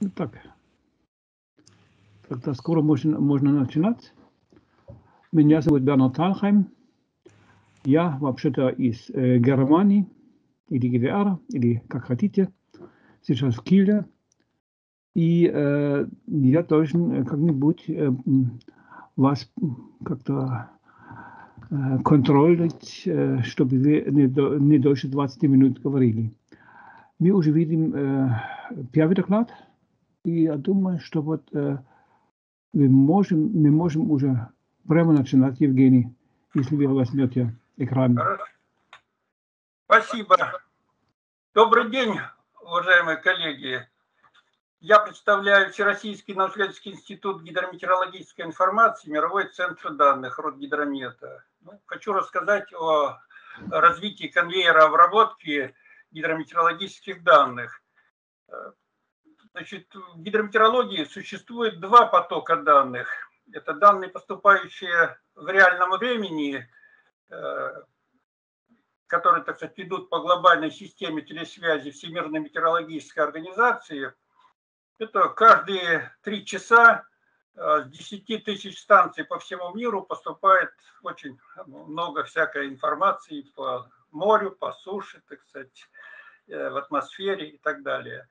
Ну так, тогда скоро можно, можно начинать. Меня зовут Бернард Талхайм. Я вообще-то из э, Германии, или ГДР, или как хотите. Сейчас в Киеле. И э, я должен как-нибудь э, вас как-то э, контролировать, э, чтобы вы не, не дольше 20 минут говорили. Мы уже видим э, первый доклад. И я думаю, что вот э, мы, можем, мы можем уже прямо начинать, Евгений, если вы возьмете экран. Спасибо. Добрый день, уважаемые коллеги. Я представляю Всероссийский научно-исследовательский институт гидрометеорологической информации, мировой центр данных Росгидромета. Ну, хочу рассказать о развитии конвейера обработки гидрометеорологических данных. Значит, в гидрометеорологии существует два потока данных. Это данные, поступающие в реальном времени, э, которые, так сказать, идут по глобальной системе телесвязи Всемирной метеорологической организации. Это каждые три часа э, с 10 тысяч станций по всему миру поступает очень много всякой информации по морю, по суше, так сказать, э, в атмосфере и так далее.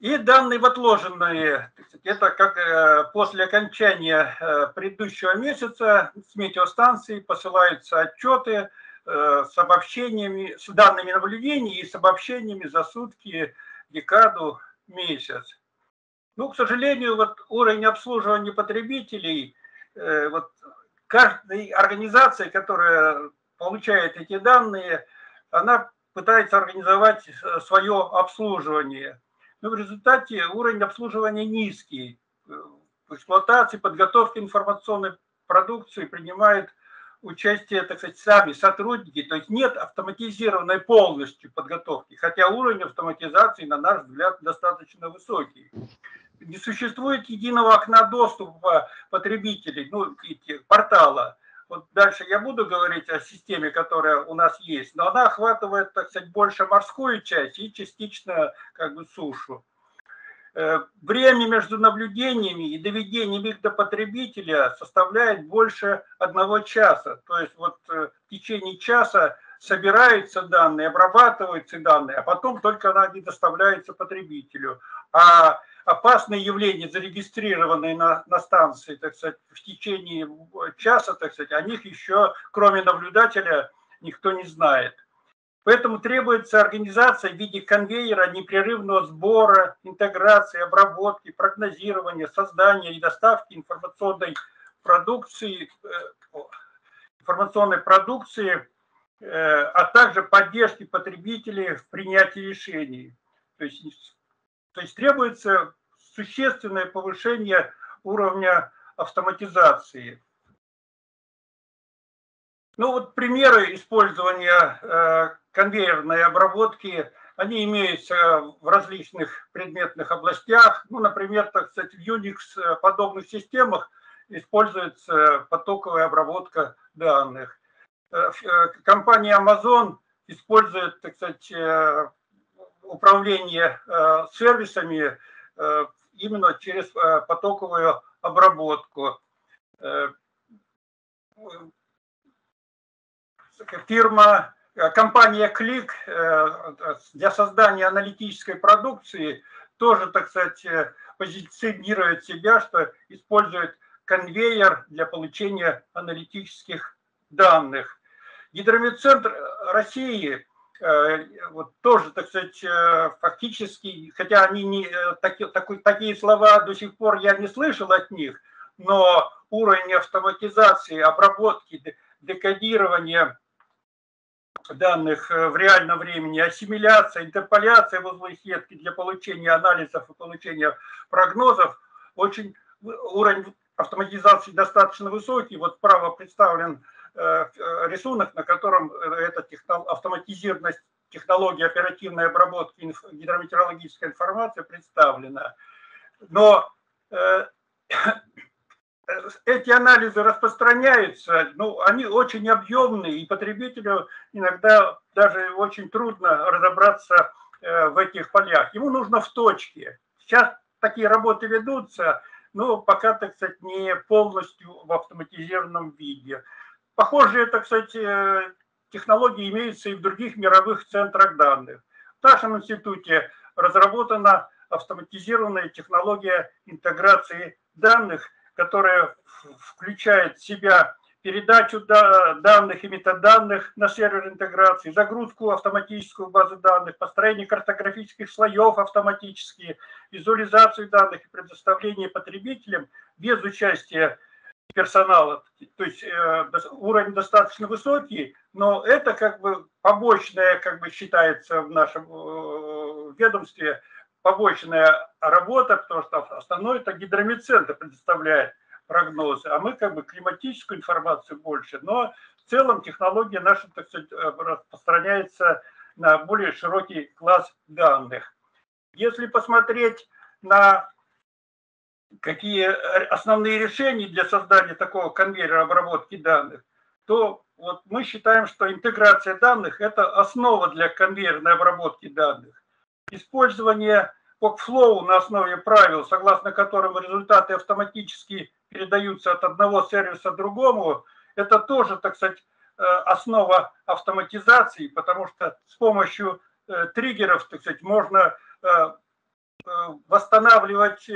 И данные в отложенные, это как э, после окончания э, предыдущего месяца с метеостанции посылаются отчеты э, с обобщениями, с данными наблюдений и с обобщениями за сутки, декаду, месяц. Ну, к сожалению, вот уровень обслуживания потребителей, вот каждой организации, которая получает эти данные, она пытается организовать свое обслуживание – но в результате уровень обслуживания низкий. В эксплуатации, подготовке информационной продукции принимают участие, так сказать, сами сотрудники, то есть нет автоматизированной полностью подготовки, хотя уровень автоматизации, на наш взгляд, достаточно высокий. Не существует единого окна доступа потребителей, ну, портала. Вот дальше я буду говорить о системе, которая у нас есть, но она охватывает, так сказать, больше морскую часть и частично как бы сушу. Э, время между наблюдениями и доведением их до потребителя составляет больше одного часа. То есть вот э, в течение часа собираются данные, обрабатываются данные, а потом только они доставляются потребителю. А опасные явления, зарегистрированные на, на станции, так сказать, в течение часа, так сказать, о них еще, кроме наблюдателя, никто не знает. Поэтому требуется организация в виде конвейера непрерывного сбора, интеграции, обработки, прогнозирования, создания и доставки информационной продукции, э, информационной продукции, а также поддержки потребителей в принятии решений. То есть то есть требуется существенное повышение уровня автоматизации. Ну вот примеры использования э, конвейерной обработки, они имеются в различных предметных областях. Ну, например, так сказать, в Unix э, подобных системах используется потоковая обработка данных. Э, компания Amazon использует, так сказать, управление э, сервисами э, именно через э, потоковую обработку. Фирма, компания Click для создания аналитической продукции тоже, так сказать, позиционирует себя, что использует конвейер для получения аналитических данных. Гидрометцентр России Э, вот тоже, так сказать, э, фактически, хотя они не, э, таки, такой, такие слова до сих пор я не слышал от них, но уровень автоматизации, обработки, декодирования данных в реальном времени, ассимиляция, интерполяция в узлы сетки для получения анализов и получения прогнозов, очень уровень автоматизации достаточно высокий. Вот справа представлен рисунок, на котором э, эта автоматизированность технологии оперативной обработки гидрометеорологической информации представлена. Но эти анализы распространяются, ну, они очень объемные, и потребителю иногда даже очень трудно разобраться в этих полях. Ему нужно в точке. Сейчас такие работы ведутся, но пока, так сказать, не полностью в автоматизированном виде. Похожие, так сказать, технологии имеются и в других мировых центрах данных. В нашем институте разработана автоматизированная технология интеграции данных, которая включает в себя передачу данных и метаданных на сервер интеграции, загрузку автоматическую базы данных, построение картографических слоев автоматически, визуализацию данных и предоставление потребителям без участия персонала. То есть э, уровень достаточно высокий, но это как бы побочное, как бы считается в нашем э, ведомстве, побочная работа, потому что основной это гидромедцентр предоставляет прогнозы, а мы как бы климатическую информацию больше, но в целом технология наша, так сказать, э, распространяется на более широкий класс данных. Если посмотреть на какие основные решения для создания такого конвейера обработки данных, то вот мы считаем, что интеграция данных – это основа для конвейерной обработки данных. Использование workflow на основе правил, согласно которым результаты автоматически передаются от одного сервиса другому, это тоже, так сказать, э, основа автоматизации, потому что с помощью э, триггеров, так сказать, можно э, восстанавливать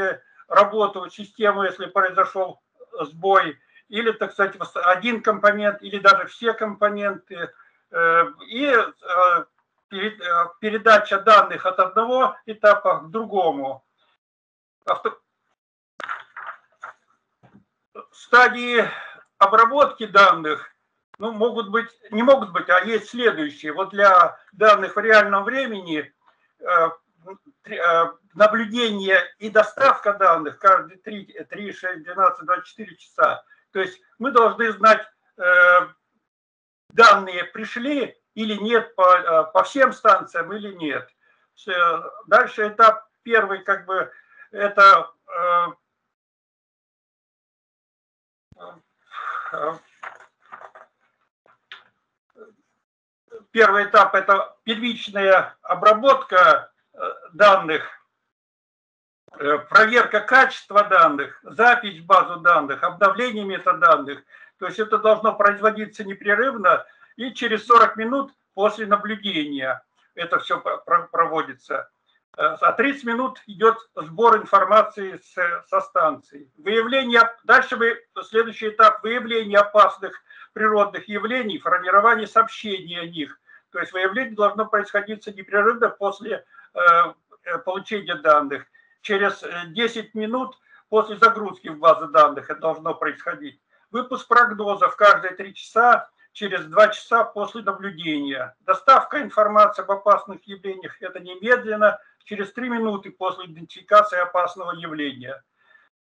работу системы, если произошел сбой, или, так сказать, один компонент, или даже все компоненты, и передача данных от одного этапа к другому. Авто стадии обработки данных ну, могут быть, не могут быть, а есть следующие. Вот для данных в реальном времени э, э, наблюдение и доставка данных каждые 3, 3 6, 12, 24 часа. То есть мы должны знать, э, данные пришли или нет по, по всем станциям или нет. Дальше этап первый, как бы, это Первый этап – это первичная обработка э, данных, э, проверка качества данных, запись в базу данных, обновление метаданных. То есть это должно производиться непрерывно и через 40 минут после наблюдения это все проводится. Э, а 30 минут идет сбор информации с, со станции. Выявление, дальше вы, следующий этап выявления опасных природных явлений, формирование сообщений о них. То есть выявление должно происходить непрерывно после получения данных. Через 10 э, минут после загрузки в базы данных это должно происходить. Выпуск прогнозов каждые 3 часа через 2 часа после наблюдения. Доставка информации об опасных явлениях – это немедленно, через 3 минуты после идентификации опасного явления.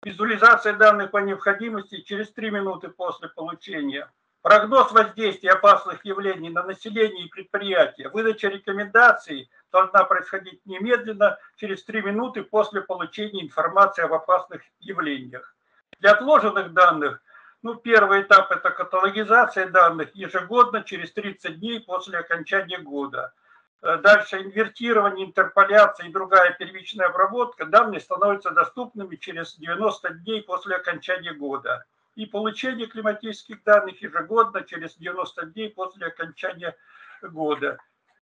Визуализация данных по необходимости через 3 минуты после получения. Прогноз воздействия опасных явлений на население и предприятия. Выдача рекомендаций должна происходить немедленно, через 3 минуты после получения информации об опасных явлениях. Для отложенных данных, ну, первый этап – это каталогизация данных ежегодно через 30 дней после окончания года – Э, дальше инвертирование, интерполяция и другая первичная обработка, данные становятся доступными через 90 дней после окончания года. И получение климатических данных ежегодно через 90 дней после окончания года.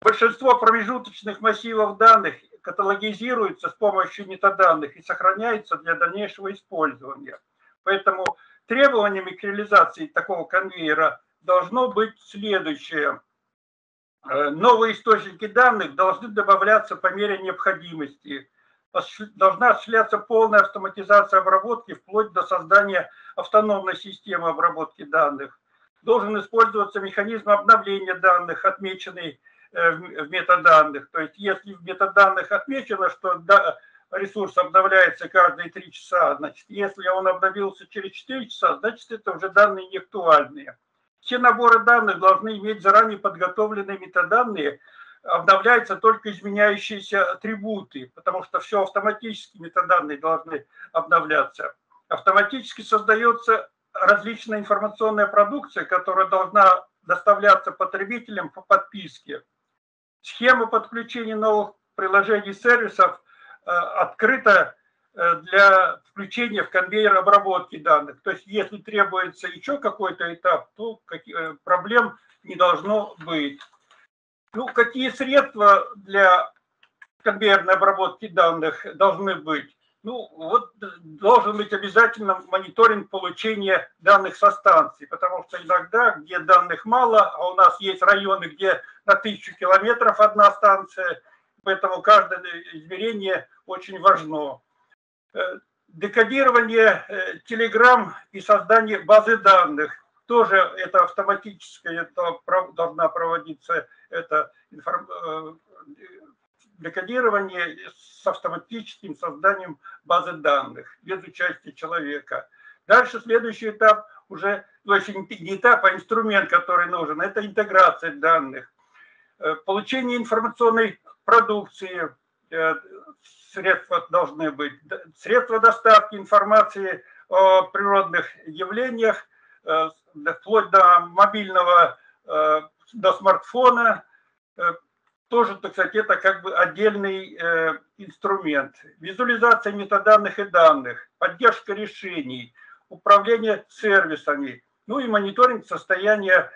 Большинство промежуточных массивов данных каталогизируется с помощью метаданных и сохраняется для дальнейшего использования. Поэтому требованиями к реализации такого конвейера должно быть следующее – Э, новые источники данных должны добавляться по мере необходимости. Должна осуществляться полная автоматизация обработки вплоть до создания автономной системы обработки данных. Должен использоваться механизм обновления данных, отмеченный э, в метаданных. То есть если в метаданных отмечено, что ресурс обновляется каждые 3 часа, значит, если он обновился через 4 часа, значит, это уже данные не актуальные. Все наборы данных должны иметь заранее подготовленные метаданные, обновляются только изменяющиеся атрибуты, потому что все автоматически метаданные должны обновляться. Автоматически создается различная информационная продукция, которая должна доставляться потребителям по подписке. Схема подключения новых приложений сервисов э, открыта для включения в конвейер обработки данных. То есть, если требуется еще какой-то этап, то проблем не должно быть. Ну, какие средства для конвейерной обработки данных должны быть? Ну, вот должен быть обязательно мониторинг получения данных со станции, потому что иногда, где данных мало, а у нас есть районы, где на тысячу километров одна станция, поэтому каждое измерение очень важно. Э, декодирование э, телеграмм и создание базы данных тоже это автоматическое, это должна проводиться это информ, э, декодирование с автоматическим созданием базы данных без участия человека. Дальше следующий этап уже, то есть не этап, а инструмент, который нужен, это интеграция данных. Э, получение информационной продукции, э, средства должны быть, средства доставки информации о природных явлениях, вплоть до мобильного, э, до смартфона, э, тоже, так сказать, это как бы отдельный э, инструмент. Визуализация метаданных и данных, поддержка решений, управление сервисами, ну и мониторинг состояния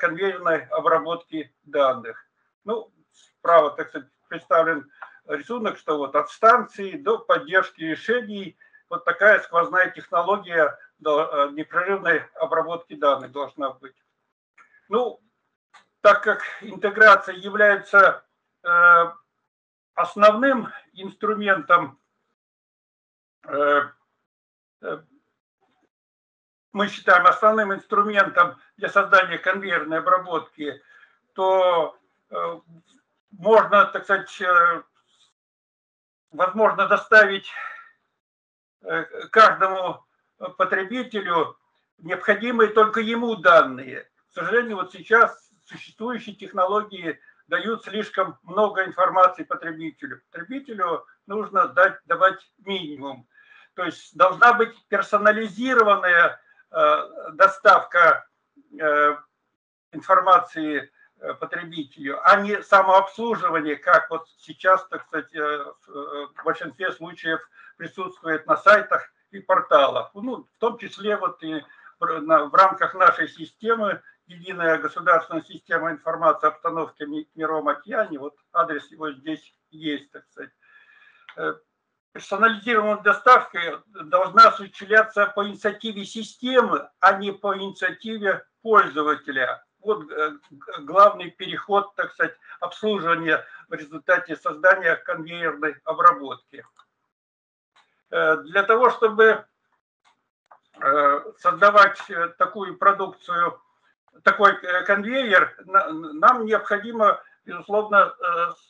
конвейерной обработки данных. Ну, справа, так сказать, представлен рисунок, что вот от станции до поддержки решений вот такая сквозная технология Э, непрерывной обработки данных должна быть. Ну, так как интеграция является э, основным инструментом, э, мы считаем основным инструментом для создания конвейерной обработки, то можно, так сказать, возможно доставить каждому потребителю необходимые только ему данные. К сожалению, вот сейчас существующие технологии дают слишком много информации потребителю. Потребителю нужно дать, давать минимум. То есть должна быть персонализированная э, доставка э, информации э, потребителю, а не самообслуживание, как вот сейчас, так сказать, э, э, в большинстве случаев присутствует на сайтах и порталов. Ну, в том числе вот и в рамках нашей системы, единая государственная система информации обстановки в Мировом океане, вот адрес его здесь есть, так сказать. Персонализированная доставка должна осуществляться по инициативе системы, а не по инициативе пользователя. Вот э, главный переход, так сказать, обслуживания в результате создания конвейерной обработки. Э, для того, чтобы э, создавать такую продукцию, такой конвейер, нам необходимо, безусловно,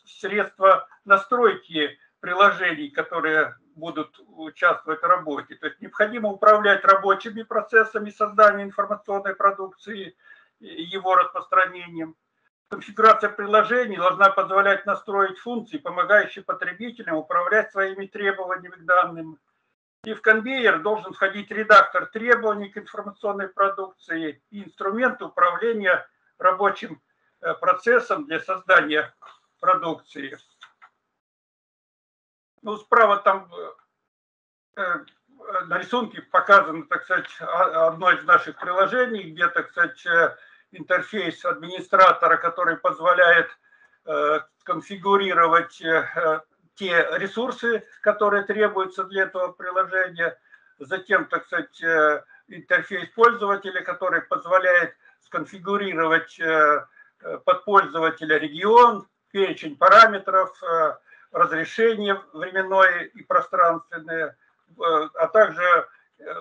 средства настройки приложений, которые будут участвовать в работе. То есть необходимо управлять рабочими процессами создания информационной продукции, его распространением. Конфигурация приложений должна позволять настроить функции, помогающие потребителям управлять своими требованиями к данным. И в конвейер должен входить редактор требований к информационной продукции и инструмент управления рабочим э, процессом для создания продукции. Ну, справа там э, э, на рисунке показано, так сказать, одно из наших приложений, где, так сказать, интерфейс администратора, который позволяет э, конфигурировать э, те ресурсы, которые требуются для этого приложения. Затем, так сказать, э, интерфейс пользователя, который позволяет сконфигурировать под пользователя регион, перечень параметров, разрешение временное и пространственное, а также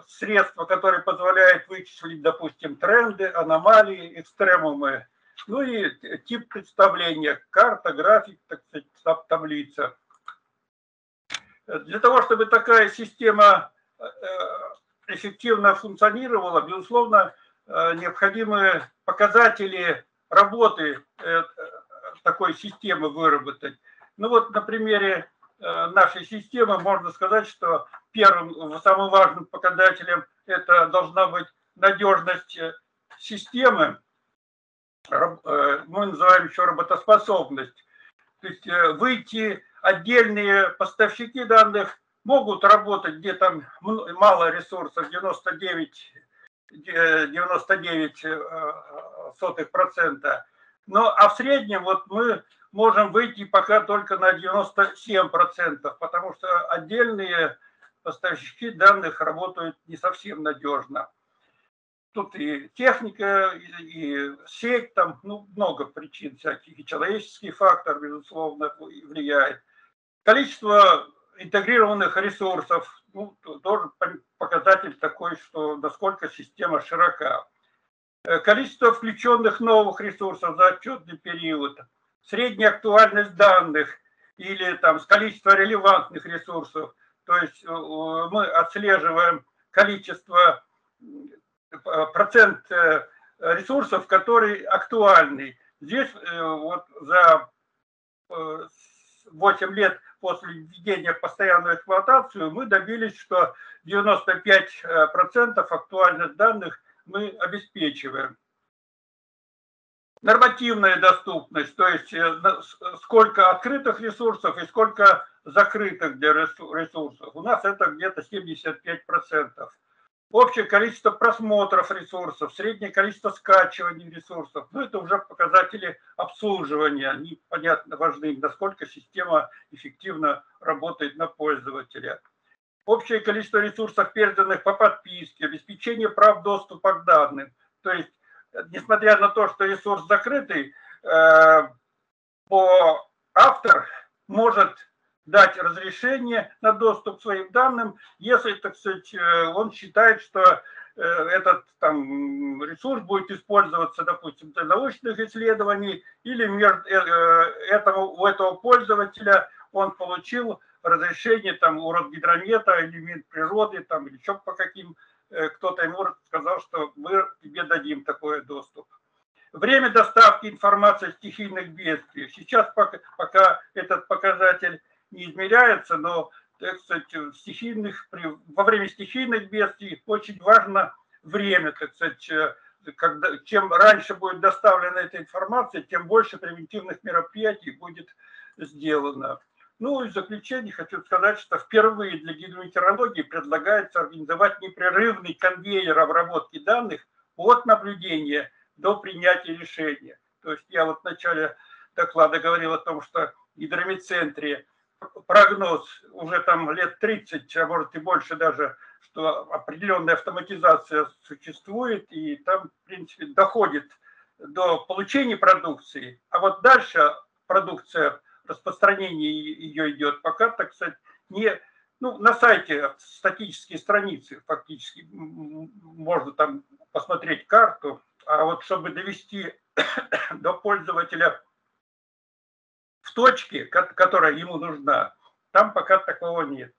средства, которые позволяют вычислить, допустим, тренды, аномалии, экстремумы. Ну и тип представления, карта, график, так сказать, таблица. Для того, чтобы такая система э, эффективно функционировала, безусловно, э, необходимы показатели работы э, такой системы выработать. Ну вот на примере нашей системы можно сказать, что первым, самым важным показателем это должна быть надежность э, системы, э, мы называем еще работоспособность. То есть э, выйти отдельные поставщики данных могут работать где там мало ресурсов, 99, 99 сотых процента. Но, а в среднем вот мы можем выйти пока только на 97 процентов, потому что отдельные поставщики данных работают не совсем надежно. Тут и техника, и сеть, там ну, много причин всяких, и человеческий фактор, безусловно, влияет. Количество интегрированных ресурсов, ну, тоже показатель такой, что насколько система широка. Э, количество включенных новых ресурсов за отчетный период, средняя актуальность данных или там количество релевантных ресурсов. То есть э, мы отслеживаем количество, э, процент ресурсов, которые актуальны. Здесь вот за 8 лет после введения постоянную эксплуатацию мы добились, что 95% актуальных данных мы обеспечиваем. Нормативная доступность, то есть э, сколько открытых ресурсов и сколько закрытых для ресурсов. У нас это где-то 75%. Общее количество просмотров ресурсов, среднее количество скачиваний ресурсов. Ну, это уже показатели обслуживания. Они, понятно, важны, насколько система эффективно работает на пользователя общее количество ресурсов, переданных по подписке, обеспечение прав доступа к данным. То есть, несмотря на то, что ресурс закрытый, э, по автор может дать разрешение на доступ к своим данным, если, так сказать, э, он считает, что э, этот там, ресурс будет использоваться, допустим, для научных исследований, или этому, у этого пользователя он получил разрешение там у Росгидромета или Минприроды там или еще по каким э, кто-то ему сказал, что мы тебе дадим такой доступ. Время доставки информации о стихийных бедствиях. Сейчас пока, пока этот показатель не измеряется, но так сказать, стихийных, во время стихийных бедствий очень важно время, так сказать, э, когда, чем раньше будет доставлена эта информация, тем больше превентивных мероприятий будет сделано. Ну и в заключение хочу сказать, что впервые для гидрометеорологии предлагается организовать непрерывный конвейер обработки данных от наблюдения до принятия решения. То есть я вот в начале доклада говорил о том, что в гидрометцентре прогноз уже там лет 30, а может и больше даже, что определенная автоматизация существует, и там, в принципе, доходит до получения продукции. А вот дальше продукция распространение ее идет, пока, так сказать, не... Ну, на сайте статические страницы фактически можно там посмотреть карту, а вот чтобы довести до пользователя в точке, которая ему нужна, там пока такого нет.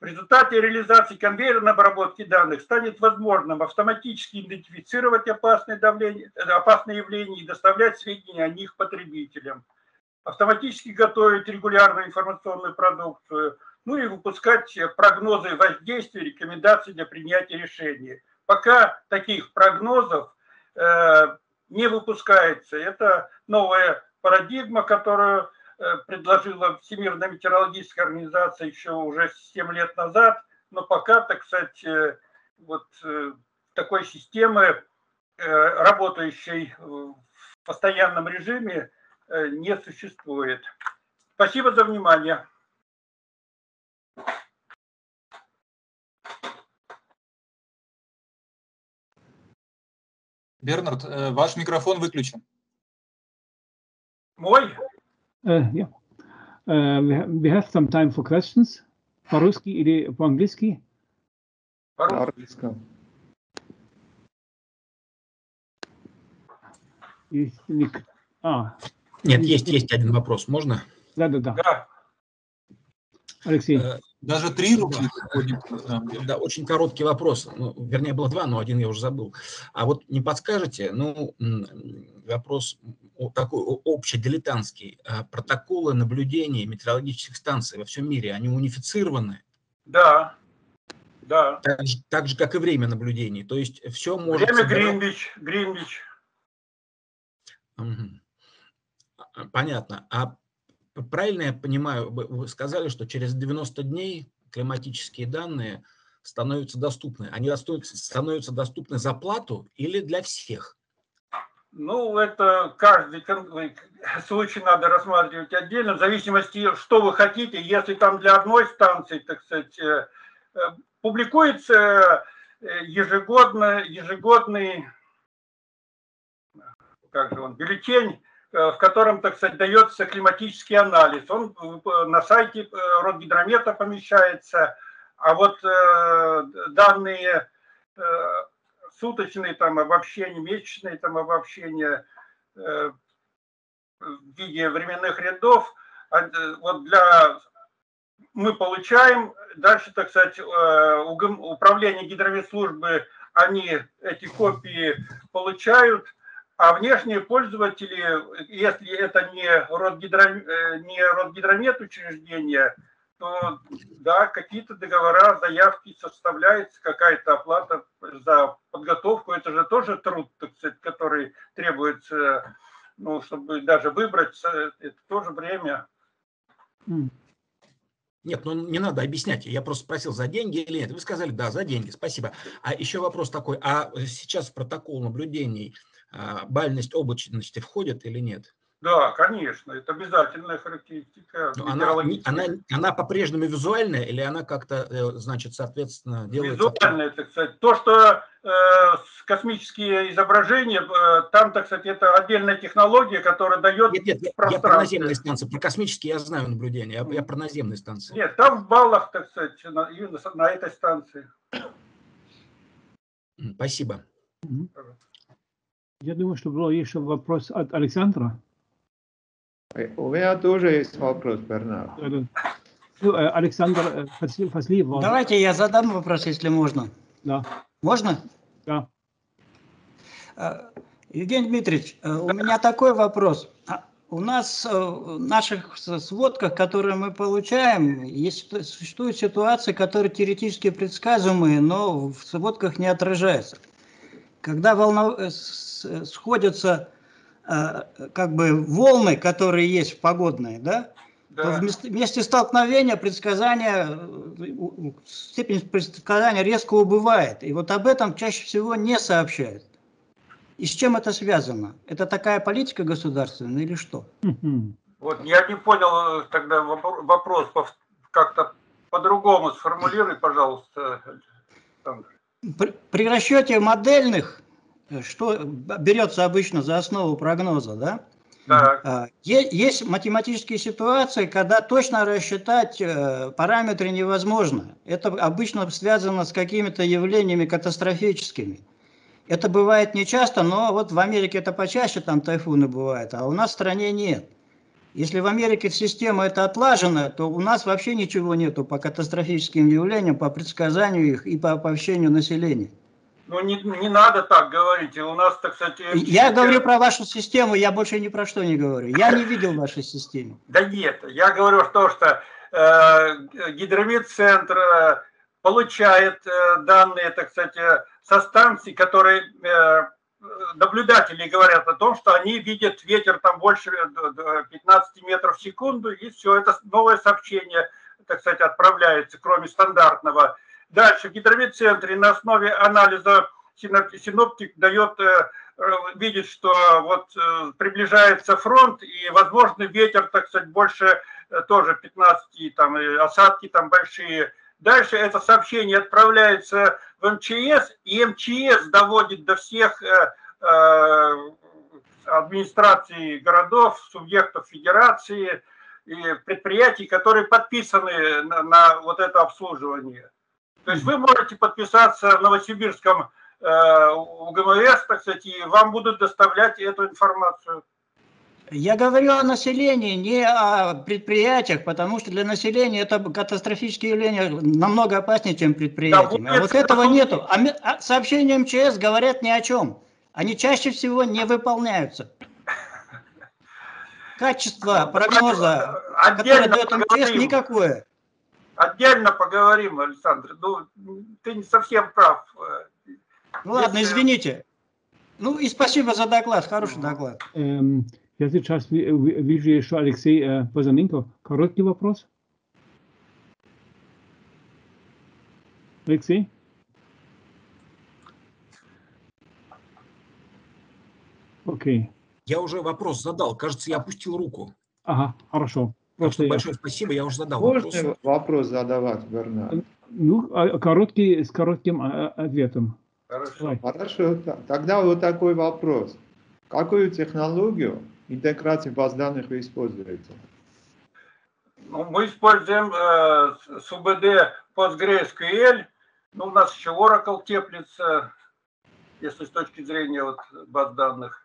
В результате реализации конвейерной обработки данных станет возможным автоматически идентифицировать опасные, давления, опасные явления и доставлять сведения о них потребителям автоматически готовить регулярную информационную продукцию, ну и выпускать прогнозы воздействия, рекомендации для принятия решений. Пока таких прогнозов э, не выпускается. Это новая парадигма, которую э, предложила Всемирная метеорологическая организация еще уже 7 лет назад, но пока, так сказать, э, вот э, такой системы, э, работающей в постоянном режиме, Э, не существует. Спасибо за внимание. Бернард, э, ваш микрофон выключен. Мой? Uh, yeah. uh, we have some time for questions. По-русски или по-английски? По-русски. Есть... А, нет, есть, есть один вопрос. Можно? Да, да, да. Алексей. Э, даже три руки да. да, очень короткий вопрос. Ну, вернее, было два, но один я уже забыл. А вот не подскажете, ну, вопрос такой общедилетантский. А протоколы наблюдения метеорологических станций во всем мире, они унифицированы? Да, да. Так, так же, как и время наблюдений. То есть все может... Время Гринвич, Гринвич. Угу. Понятно. А правильно я понимаю, вы сказали, что через 90 дней климатические данные становятся доступны? Они становятся доступны за плату или для всех? Ну, это каждый случай надо рассматривать отдельно, в зависимости, что вы хотите. Если там для одной станции, так сказать, э, э, публикуется э, ежегодно, ежегодный как же он, бюллетень, в котором, так сказать, дается климатический анализ. Он на сайте Росгидромета помещается, а вот данные суточные там обобщения, месячные там обобщения э, в виде временных рядов. А, э, вот для мы получаем, дальше, так сказать, э, управление гидрометслужбы, они эти копии получают, а внешние пользователи, если это не Росгидромет, не Росгидромет учреждения, то да, какие-то договора, заявки составляется, какая-то оплата за подготовку. Это же тоже труд, так сказать, который требуется, ну, чтобы даже выбрать, это тоже время. Нет, ну не надо объяснять. Я просто спросил, за деньги или нет. Вы сказали, да, за деньги, спасибо. А еще вопрос такой, а сейчас протокол наблюдений бальность облачности входит или нет? Да, конечно, это обязательная характеристика. Она, она, она по-прежнему визуальная или она как-то, э, значит, соответственно, делается? Визуальная, так сказать. То, что э, космические изображения, э, там, так сказать, это отдельная технология, которая дает Нет, нет, я про наземные станции, про космические я знаю наблюдения, я, я про наземные станции. Нет, там в баллах, так сказать, на, на этой станции. Спасибо. Я думаю, что был еще вопрос от Александра. У меня тоже есть вопрос, Бернард. Ну, э, Александр э, Фаслиев. Давайте я задам вопрос, если можно. Да. Можно? Да. Э, Евгений Дмитриевич, у меня такой вопрос. А у нас в наших сводках, которые мы получаем, есть, существуют ситуации, которые теоретически предсказуемые, но в сводках не отражаются. Когда волна, сходятся Э, как бы волны, которые есть в погодные, да, да. то в месте столкновения предсказания, э, степень предсказания резко убывает. И вот об этом чаще всего не сообщают. И с чем это связано? Это такая политика государственная или что? Вот я не понял э, тогда вопрос, как-то по-другому сформулируй, пожалуйста. При расчете модельных что берется обычно за основу прогноза, да? Так. А, есть математические ситуации, когда точно рассчитать э, параметры невозможно. Это обычно связано с какими-то явлениями катастрофическими. Это бывает нечасто, но вот в Америке это почаще, там тайфуны бывают, а у нас в стране нет. Если в Америке система это отлажена, то у нас вообще ничего нету по катастрофическим явлениям, по предсказанию их и по оповещению населения. Ну, не, не надо так говорить. У нас, так кстати... Я говорю про вашу систему, я больше ни про что не говорю. Я не видел вашей системы. Да нет, я говорю то, что э, гидромедцентр э, получает э, данные, так сказать, со станций, которые э, наблюдатели говорят о том, что они видят ветер там больше 15 э, метров в секунду, и все, это новое сообщение, так сказать, отправляется, кроме стандартного Дальше в гидрометцентре на основе анализа синоптик дает э, э, видит, что вот приближается фронт и, возможно, ветер, так сказать, больше тоже 15, там, осадки там большие. Дальше это сообщение отправляется в МЧС, и МЧС доводит до всех администраций городов, субъектов федерации и предприятий, которые подписаны на, на вот это обслуживание. То есть вы можете подписаться в Новосибирском э, УГМС, так сказать, и вам будут доставлять эту информацию. Я говорю о населении, не о предприятиях, потому что для населения это катастрофические явления намного опаснее, чем предприятия. Да, а вот этого нету. А, а сообщения МЧС говорят ни о чем. Они чаще всего не выполняются. Качество прогноза, которое дает МЧС, никакое. Отдельно поговорим, Александр. Ну, ты не совсем прав. Ну ладно, Если... извините. Ну и спасибо за доклад, хороший доклад. Я сейчас вижу еще Алексей э, Позаненко. Короткий вопрос. Алексей? Окей. Я уже вопрос задал. Кажется, я опустил руку. Ага, хорошо. Так что большое спасибо, я уже задал Можно вопрос. вопрос задавать, Бернард? Ну, а- короткий, с коротким а, ответом. Хорошо. Давай. Хорошо, тогда вот такой вопрос. Какую технологию интеграции баз данных вы используете? Ну, мы используем э, СУБД PostgreSQL. Ну, у нас еще Oracle теплится, если с точки зрения вот баз данных.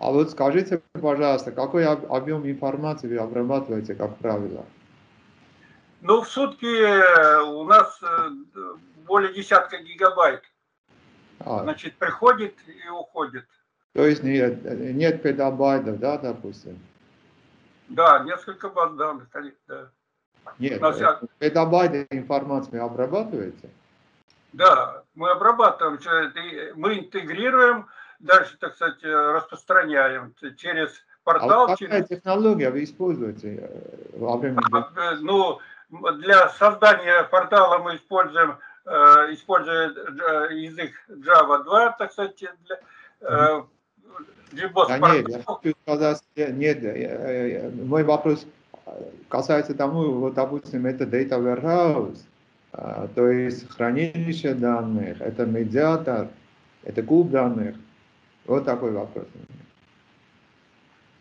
А вот скажите, пожалуйста, какой об- объем информации вы обрабатываете, как правило? Ну, в сутки э, у нас э, более десятка гигабайт. А, Значит, приходит и уходит. То есть нет, нет петабайтов, да, допустим? Да, несколько баз данных, да. Нет, всяк- петабайты информации обрабатываете? Да, мы обрабатываем, мы интегрируем, дальше, так сказать, э, распространяем через А портал. вот через- какая технология вы используете э, во время... А, э, Ну, для создания портала мы используем, используя язык Java 2, так сказать, для Да нет, я хочу сказать, нет, мой вопрос касается тому, вот, допустим, это data warehouse, а, то есть хранилище данных, это медиатор, это куб данных. Вот такой вопрос.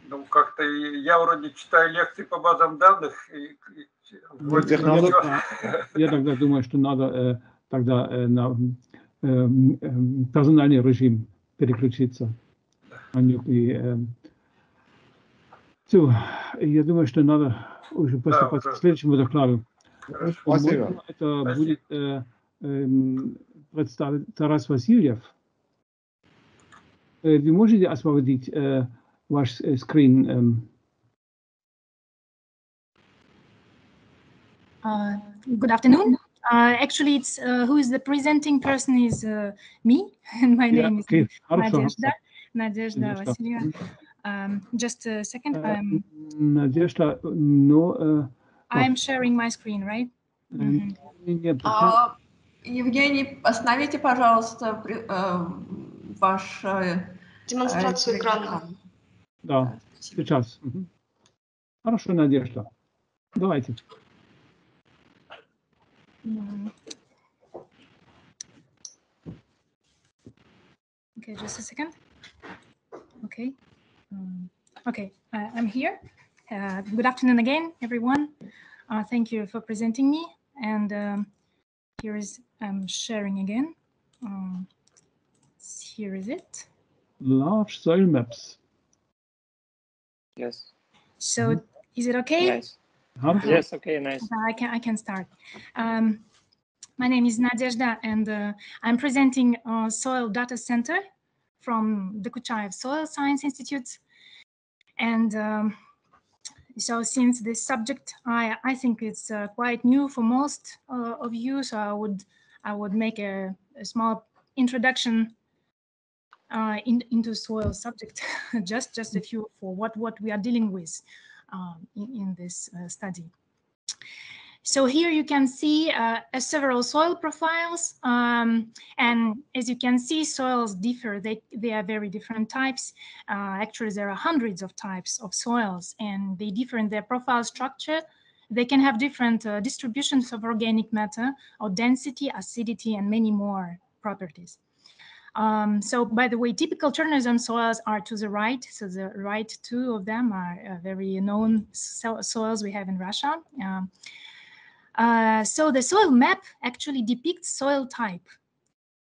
Ну, как-то я вроде читаю лекции по базам данных. И, и вроде технология- ничего. тогда- я тогда думаю, что надо э, тогда э, на э, э, персональный режим переключиться. А не, и, э, всё. я думаю, что надо уже приступать уже. к следующему докладу. Хорошо. Спасибо. По-моему, Это Спасибо. будет э, эм, представить Тарас Васильев. Э, Вы можете освободить э, ваш э, скрин? эм? Uh, good afternoon. Uh, actually, it's uh, who is the presenting person is uh, me, and my Я- name is окей, хорошо. Надежда. Vasilyeva. Um, just a second. Э, I'm, Надежда, но I'm sharing my screen, right? э, не, пока- А, Евгений, остановите, пожалуйста, при- э, ваш э, Демонстрацию э, экрана. экран. Да, Спасибо. сейчас. Мгм. Хорошо, Надежда. Давайте. Mm. Okay, just a second. Okay. Um, okay, uh, I'm here. Uh, good afternoon again, everyone. Uh, thank you for presenting me. And um, here is I'm sharing again. Um, here is it. Large soil maps. Yes. So mm-hmm. is it okay? Nice. Uh-huh. Yes. Okay. Nice. Uh, I can I can start. Um, my name is Nadezhda, and uh, I'm presenting uh, Soil Data Center from the Kuchaev Soil Science Institute. And um, so, since this subject, I I think it's uh, quite new for most uh, of you, so I would I would make a, a small introduction uh, in, into soil subject, just just a few for what what we are dealing with um, in, in this uh, study. So here you can see uh, several soil profiles. Um, and as you can see, soils differ. They, they are very different types. Uh, actually, there are hundreds of types of soils and they differ in their profile structure. They can have different uh, distributions of organic matter or density, acidity, and many more properties. Um, so by the way, typical Chernozem soils are to the right. So the right two of them are uh, very known so- soils we have in Russia. Um, uh, so the soil map actually depicts soil type.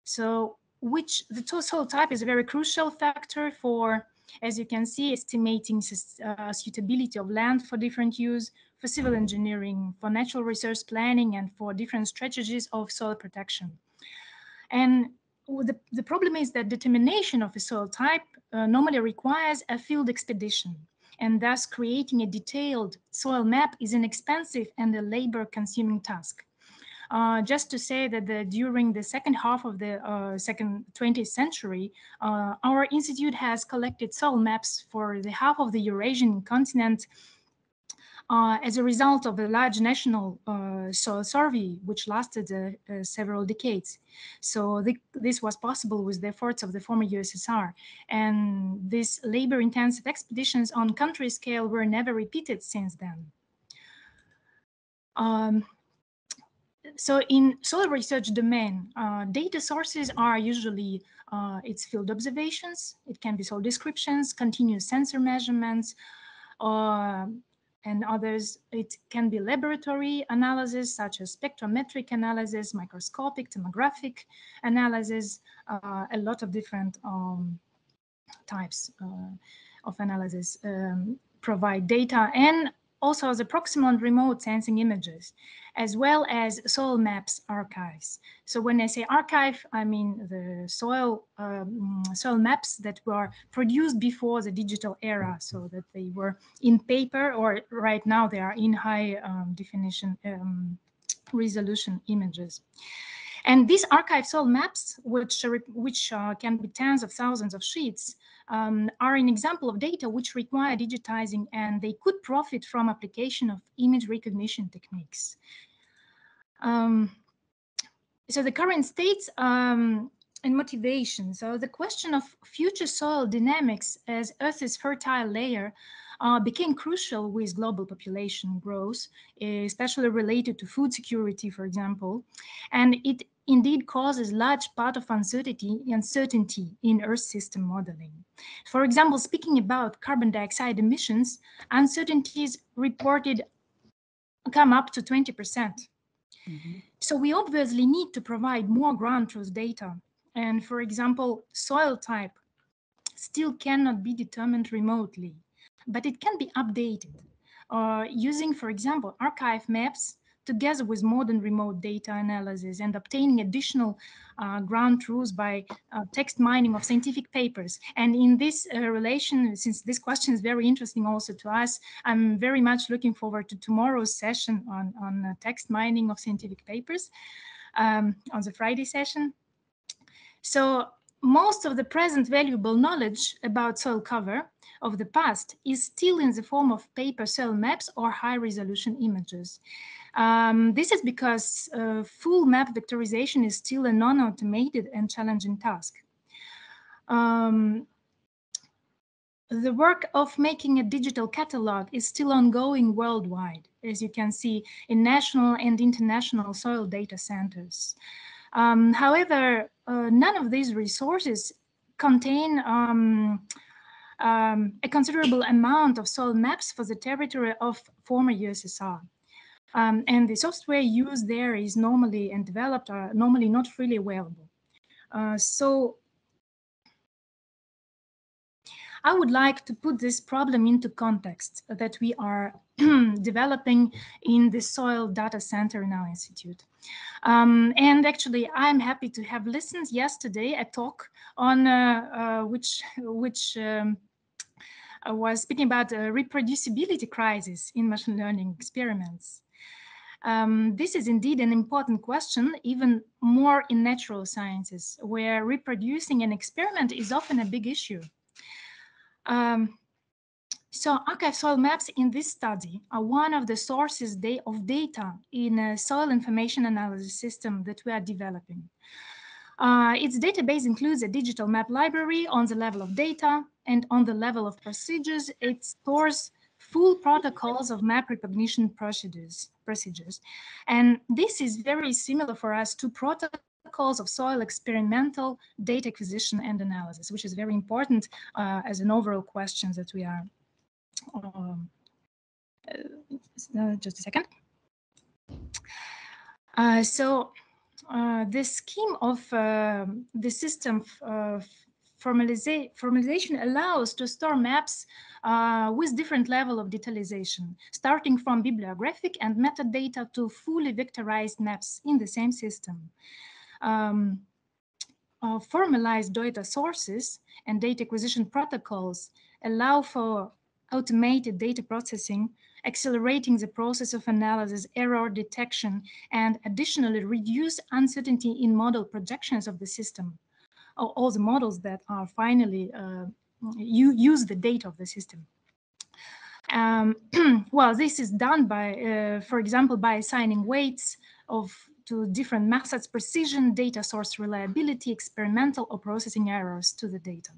So which the soil type is a very crucial factor for, as you can see, estimating uh, suitability of land for different use, for civil engineering, for natural resource planning, and for different strategies of soil protection. And the, the problem is that determination of a soil type uh, normally requires a field expedition and thus creating a detailed soil map is an expensive and a labor consuming task. Uh, just to say that the, during the second half of the uh, second 20th century, uh, our institute has collected soil maps for the half of the Eurasian continent uh, as a result of a large national uh, soil survey, which lasted uh, uh, several decades. So the, this was possible with the efforts of the former USSR. And these labor-intensive expeditions on country scale were never repeated since then. Um, so in soil research domain, uh, data sources are usually uh, its field observations, it can be soil descriptions, continuous sensor measurements, uh, and others. It can be laboratory analysis such as spectrometric analysis, microscopic, tomographic analysis, uh, a lot of different um, types uh, of analysis um, provide data and also the proximal and remote sensing images, as well as soil maps archives. So when I say archive, I mean the soil um, soil maps that were produced before the digital era, so that they were in paper, or right now they are in high um, definition um, resolution images. And these archive soil maps, which, which uh, can be tens of thousands of sheets, um, are an example of data which require digitizing and they could profit from application of image recognition techniques. Um, so the current states um, and motivation. So the question of future soil dynamics as Earth's fertile layer uh, became crucial with global population growth, especially related to food security, for example. And it indeed causes large part of uncertainty, uncertainty in Earth system modeling. For example, speaking about carbon dioxide emissions, uncertainties reported come up to 20%. Mm -hmm. So we obviously need to provide more ground truth data. And for example, soil type still cannot be determined remotely, but it can be updated uh, using, for example, archive maps together with modern remote data analysis and obtaining additional uh, ground truths by uh, text mining of scientific papers. And in this uh, relation, since this question is very interesting also to us, I'm very much looking forward to tomorrow's session on, on uh, text mining of scientific papers um, on the Friday session. So most of the present valuable knowledge about soil cover of the past is still in the form of paper soil maps or high resolution images. Um, this is because uh, full map vectorization is still a non-automated and challenging task. Um, the work of making a digital catalog is still ongoing worldwide, as you can see in national and international soil data centers. Um, however, uh, none of these resources contain um, um, a considerable amount of soil maps for the territory of former USSR. Um, and the software used there is normally and developed are normally not freely available. Uh, so I would like to put this problem into context that we are developing in the Soil Data Center in our institute. Um, and actually, I'm happy to have listened yesterday a talk on uh, uh, which which um, was speaking about the reproducibility crisis in machine learning experiments. Um, this is indeed an important question, even more in natural sciences, where reproducing an experiment is often a big issue. Um, so archive soil maps in this study are one of the sources of data in a soil information analysis system that we are developing. Uh, its database includes a digital map library on the level of data and on the level of procedures. It stores full protocols of map recognition procedures. procedures. And this is very similar for us to protocols of soil experimental data acquisition and analysis, which is very important uh, as an overall question that we are. Um, uh, just a second. Uh, so uh, the scheme of uh, the system formaliza formalization allows to store maps uh, with different level of detailization, starting from bibliographic and metadata to fully vectorized maps in the same system. Um, uh, formalized data sources and data acquisition protocols allow for automated data processing, accelerating the process of analysis, error detection, and additionally reduce uncertainty in model projections of the system all the models that are finally uh, you use the data of the system. Um, well, this is done by, uh, for example, by assigning weights of to different methods, precision, data source reliability, experimental or processing errors to the data.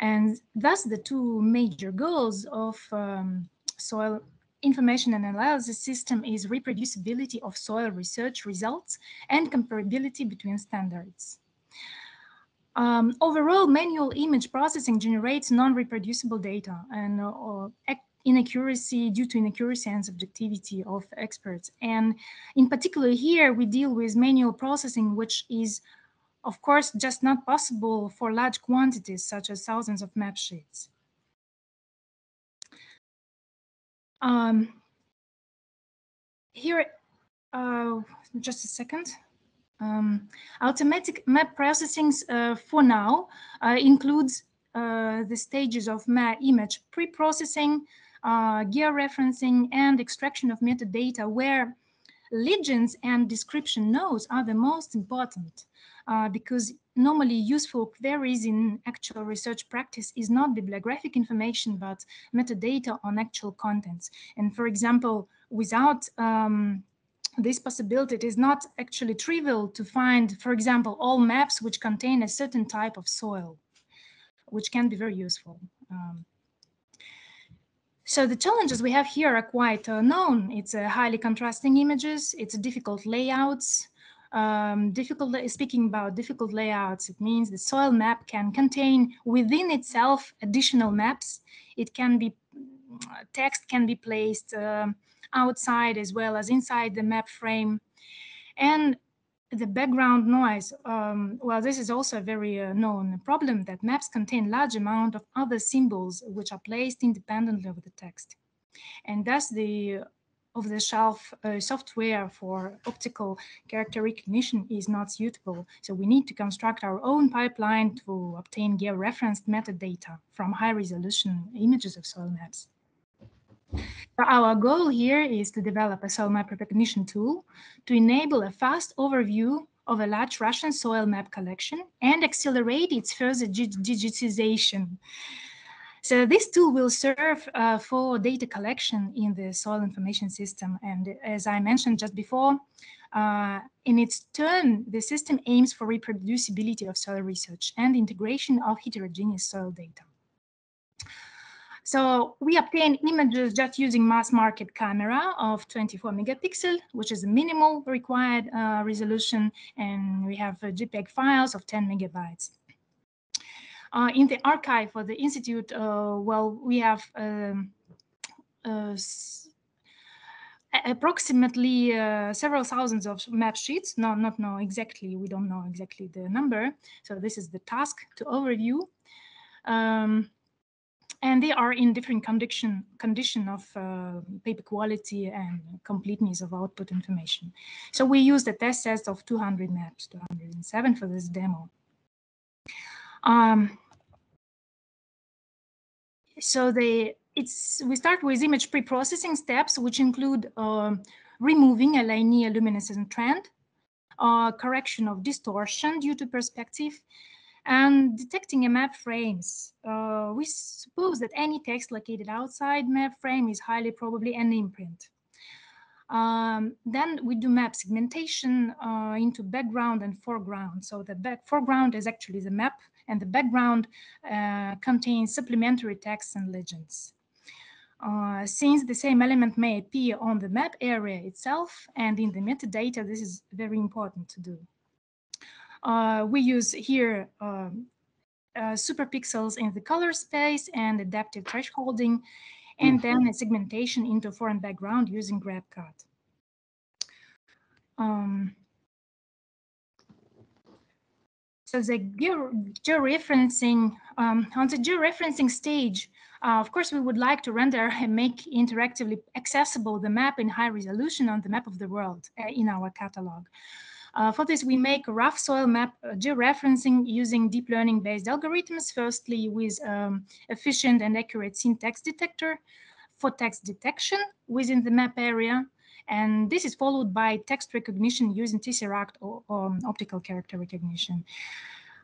And thus the two major goals of um, soil information and analysis system is reproducibility of soil research results and comparability between standards. Um, overall, manual image processing generates non-reproducible data and uh, inaccuracy due to inaccuracy and subjectivity of experts. And in particular here, we deal with manual processing, which is, of course, just not possible for large quantities, such as thousands of map sheets. Um, here, uh, just a second. Um, automatic map processing uh, for now uh, includes uh, the stages of map image pre-processing, uh, georeferencing, and extraction of metadata where legends and description nodes are the most important uh, because normally useful queries in actual research practice is not bibliographic information, but metadata on actual contents. And for example, without um, this possibility, it is not actually trivial to find, for example, all maps which contain a certain type of soil, which can be very useful. Um, so the challenges we have here are quite uh, known. It's uh, highly contrasting images, it's difficult layouts, um, difficult speaking about difficult layouts, it means the soil map can contain within itself additional maps. It can be text can be placed uh, outside as well as inside the map frame. And the background noise, um, well, this is also a very uh, known problem that maps contain large amount of other symbols which are placed independently of the text. And thus the off-the-shelf uh, software for optical character recognition is not suitable. So we need to construct our own pipeline to obtain georeferenced metadata from high-resolution images of soil maps. Our goal here is to develop a soil map recognition tool to enable a fast overview of a large Russian soil map collection and accelerate its further digitization. So this tool will serve uh, for data collection in the soil information system. And as I mentioned just before, uh, in its turn, the system aims for reproducibility of soil research and integration of heterogeneous soil data. So we obtain images just using mass market camera of 24 megapixel, which is a minimal required uh, resolution, and we have uh, JPEG files of 10 megabytes. Uh, in the archive for the institute, uh, well, we have um, uh, approximately uh, several thousands of map sheets. No, not know exactly. We don't know exactly the number. So this is the task to overview. Um, and they are in different condition condition of uh, paper quality and completeness of output information. So we use the test set of 200 maps, 207 for this demo. Um, so the it's we start with image pre-processing steps, which include uh, removing a linear luminescent trend, uh, correction of distortion due to perspective, and detecting a map frames. Uh, we suppose that any text located outside map frame is highly probably an imprint. Um, then we do map segmentation uh, into background and foreground. So the back foreground is actually the map and the background uh, contains supplementary texts and legends. Uh, since the same element may appear on the map area itself and in the metadata, this is very important to do. Uh, we use here um, uh, superpixels in the color space and adaptive thresholding, and then a segmentation into foreign background using GrabCAD. Um, so the georeferencing, um, on the georeferencing stage, uh, of course, we would like to render and make interactively accessible the map in high resolution on the map of the world uh, in our catalog. Uh, for this, we make a rough soil map uh, georeferencing using deep learning based algorithms, firstly with um, efficient and accurate syntax detector for text detection within the map area. And this is followed by text recognition using Tesseract or, or um, optical character recognition.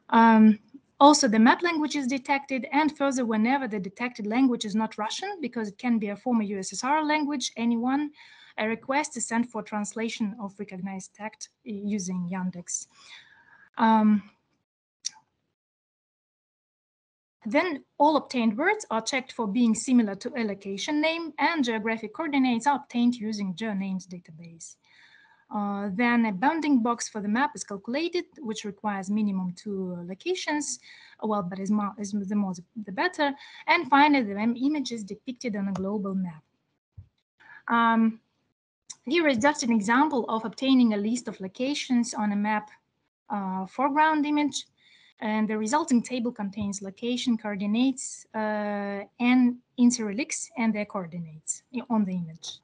Um, also the map language is detected and further whenever the detected language is not Russian because it can be a former USSR language, anyone, a request is sent for translation of recognized text using Yandex. Um, then all obtained words are checked for being similar to a location name and geographic coordinates are obtained using GeoNames database. Uh, then a bounding box for the map is calculated, which requires minimum two locations. Well, but is, more, is the more the better. And finally, the image is depicted on a global map. Um, here is just an example of obtaining a list of locations on a map uh, foreground image. And the resulting table contains location coordinates uh, and in Cyrillics and their coordinates on the image.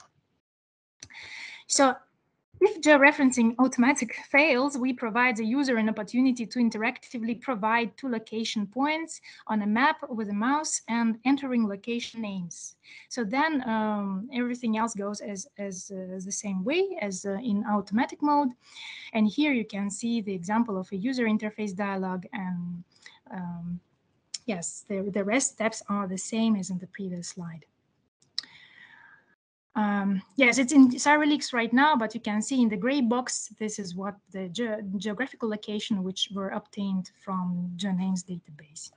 So if georeferencing automatic fails, we provide the user an opportunity to interactively provide two location points on a map with a mouse and entering location names. So then um, everything else goes as, as, uh, the same way as uh, in automatic mode. And here you can see the example of a user interface dialog and um, yes, the, the rest steps are the same as in the previous slide. Um, yes, it's in Cyrillics right now, but you can see in the gray box, this is what the ge geographical location which were obtained from GeoNames database.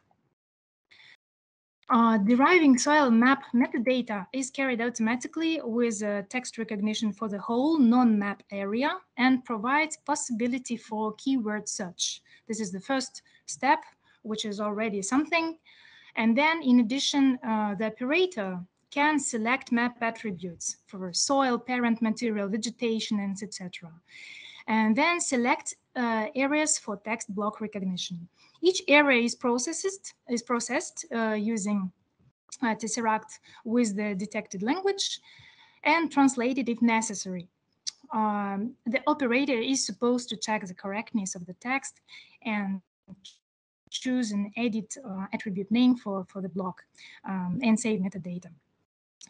Uh, deriving soil map metadata is carried automatically with text recognition for the whole non-map area and provides possibility for keyword search. This is the first step, which is already something. And then in addition, uh, the operator can select map attributes for soil, parent material, vegetation, and etc. And then select uh, areas for text block recognition. Each area is processed, is processed uh, using uh, Tesseract with the detected language and translated if necessary. Um, the operator is supposed to check the correctness of the text and choose an edit uh, attribute name for, for the block um, and save metadata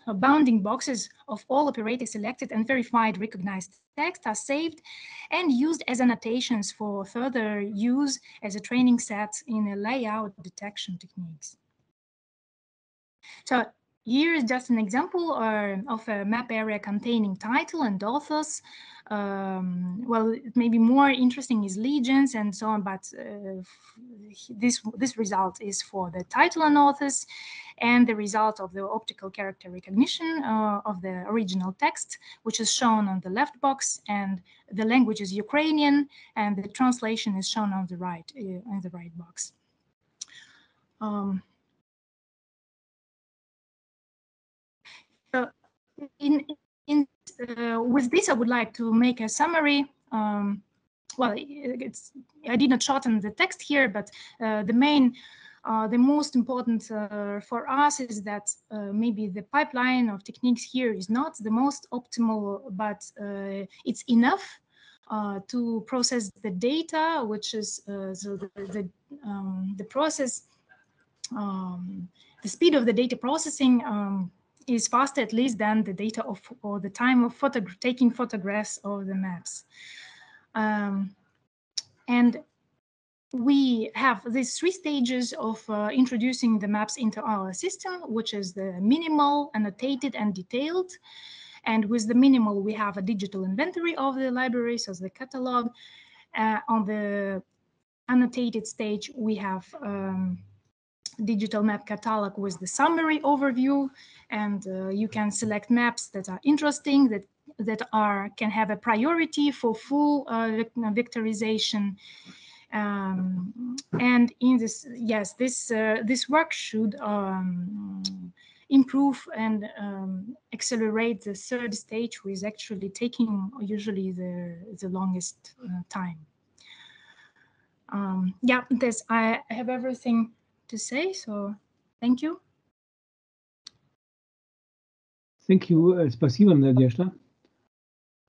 Uh, bounding boxes of all operators selected and verified recognized text are saved and used as annotations for further use as a training set in a layout detection techniques. So here is just an example uh, of a map area containing title and authors. Um, well, maybe more interesting is legions and so on, but uh, this this result is for the title and authors, and the result of the optical character recognition uh, of the original text, which is shown on the left box, and the language is Ukrainian, and the translation is shown on the right uh, in the right box. Um, in, in, uh, with this, I would like to make a summary. Um, well, it's, I did not shorten the text here, but uh, the main, uh, the most important uh, for us is that uh, maybe the pipeline of techniques here is not the most optimal, but uh, it's enough to process the data, which is so the, the, um, the process, um, the speed of the data processing um, is faster at least than the data of or the time of taking photographs of the maps. Um, and we have these three stages of uh, introducing the maps into our system, which is the minimal, annotated, and detailed. And with the minimal, we have a digital inventory of the libraries as the catalog. Uh, on the annotated stage, we have um, digital map catalog with the summary overview. And uh, you can select maps that are interesting that that are can have a priority for full uh, vectorization um, and in this yes this uh, this work should um, improve and um, accelerate the third stage who is actually taking usually the the longest uh, time. Um, yeah this I have everything to say. So thank you. Thank you. Спасибо, Надежда.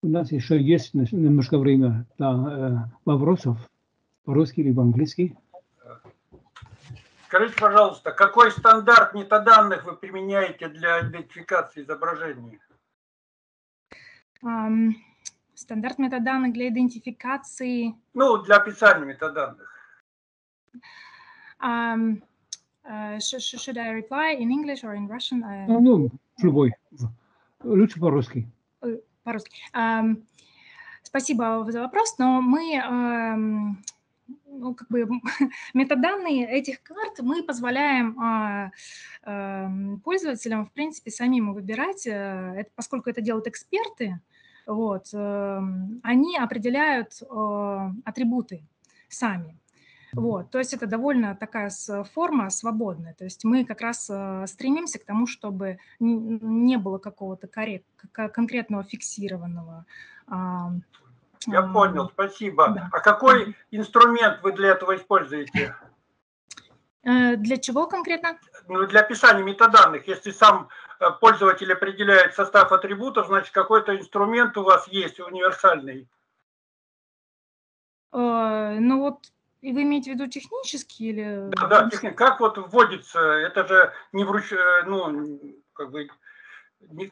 У нас еще есть немножко время для вопросов по-русски или по-английски. Скажите, пожалуйста, какой стандарт метаданных вы применяете для идентификации изображений? Um, стандарт метаданных для идентификации... Ну, для описания метаданных. Um, should, should I reply in English or in Russian? Uh, ну, любой. Лучше по-русски. По-русски. Um, спасибо за вопрос, но мы um, ну, как бы метаданные этих карт мы позволяем а, а, пользователям, в принципе, самим выбирать, а, это, поскольку это делают эксперты, вот, а, они определяют а, атрибуты сами. Вот, то есть это довольно такая форма свободная. То есть мы как раз стремимся к тому, чтобы не было какого-то конкретного фиксированного я понял, спасибо. Да. А какой инструмент вы для этого используете? Э, для чего конкретно? Ну, для описания метаданных. Если сам э, пользователь определяет состав атрибутов, значит, какой-то инструмент у вас есть универсальный. Э, ну вот, и вы имеете в виду технический или... Да, да, технический. Как вот вводится? Это же не вруч... ну, как бы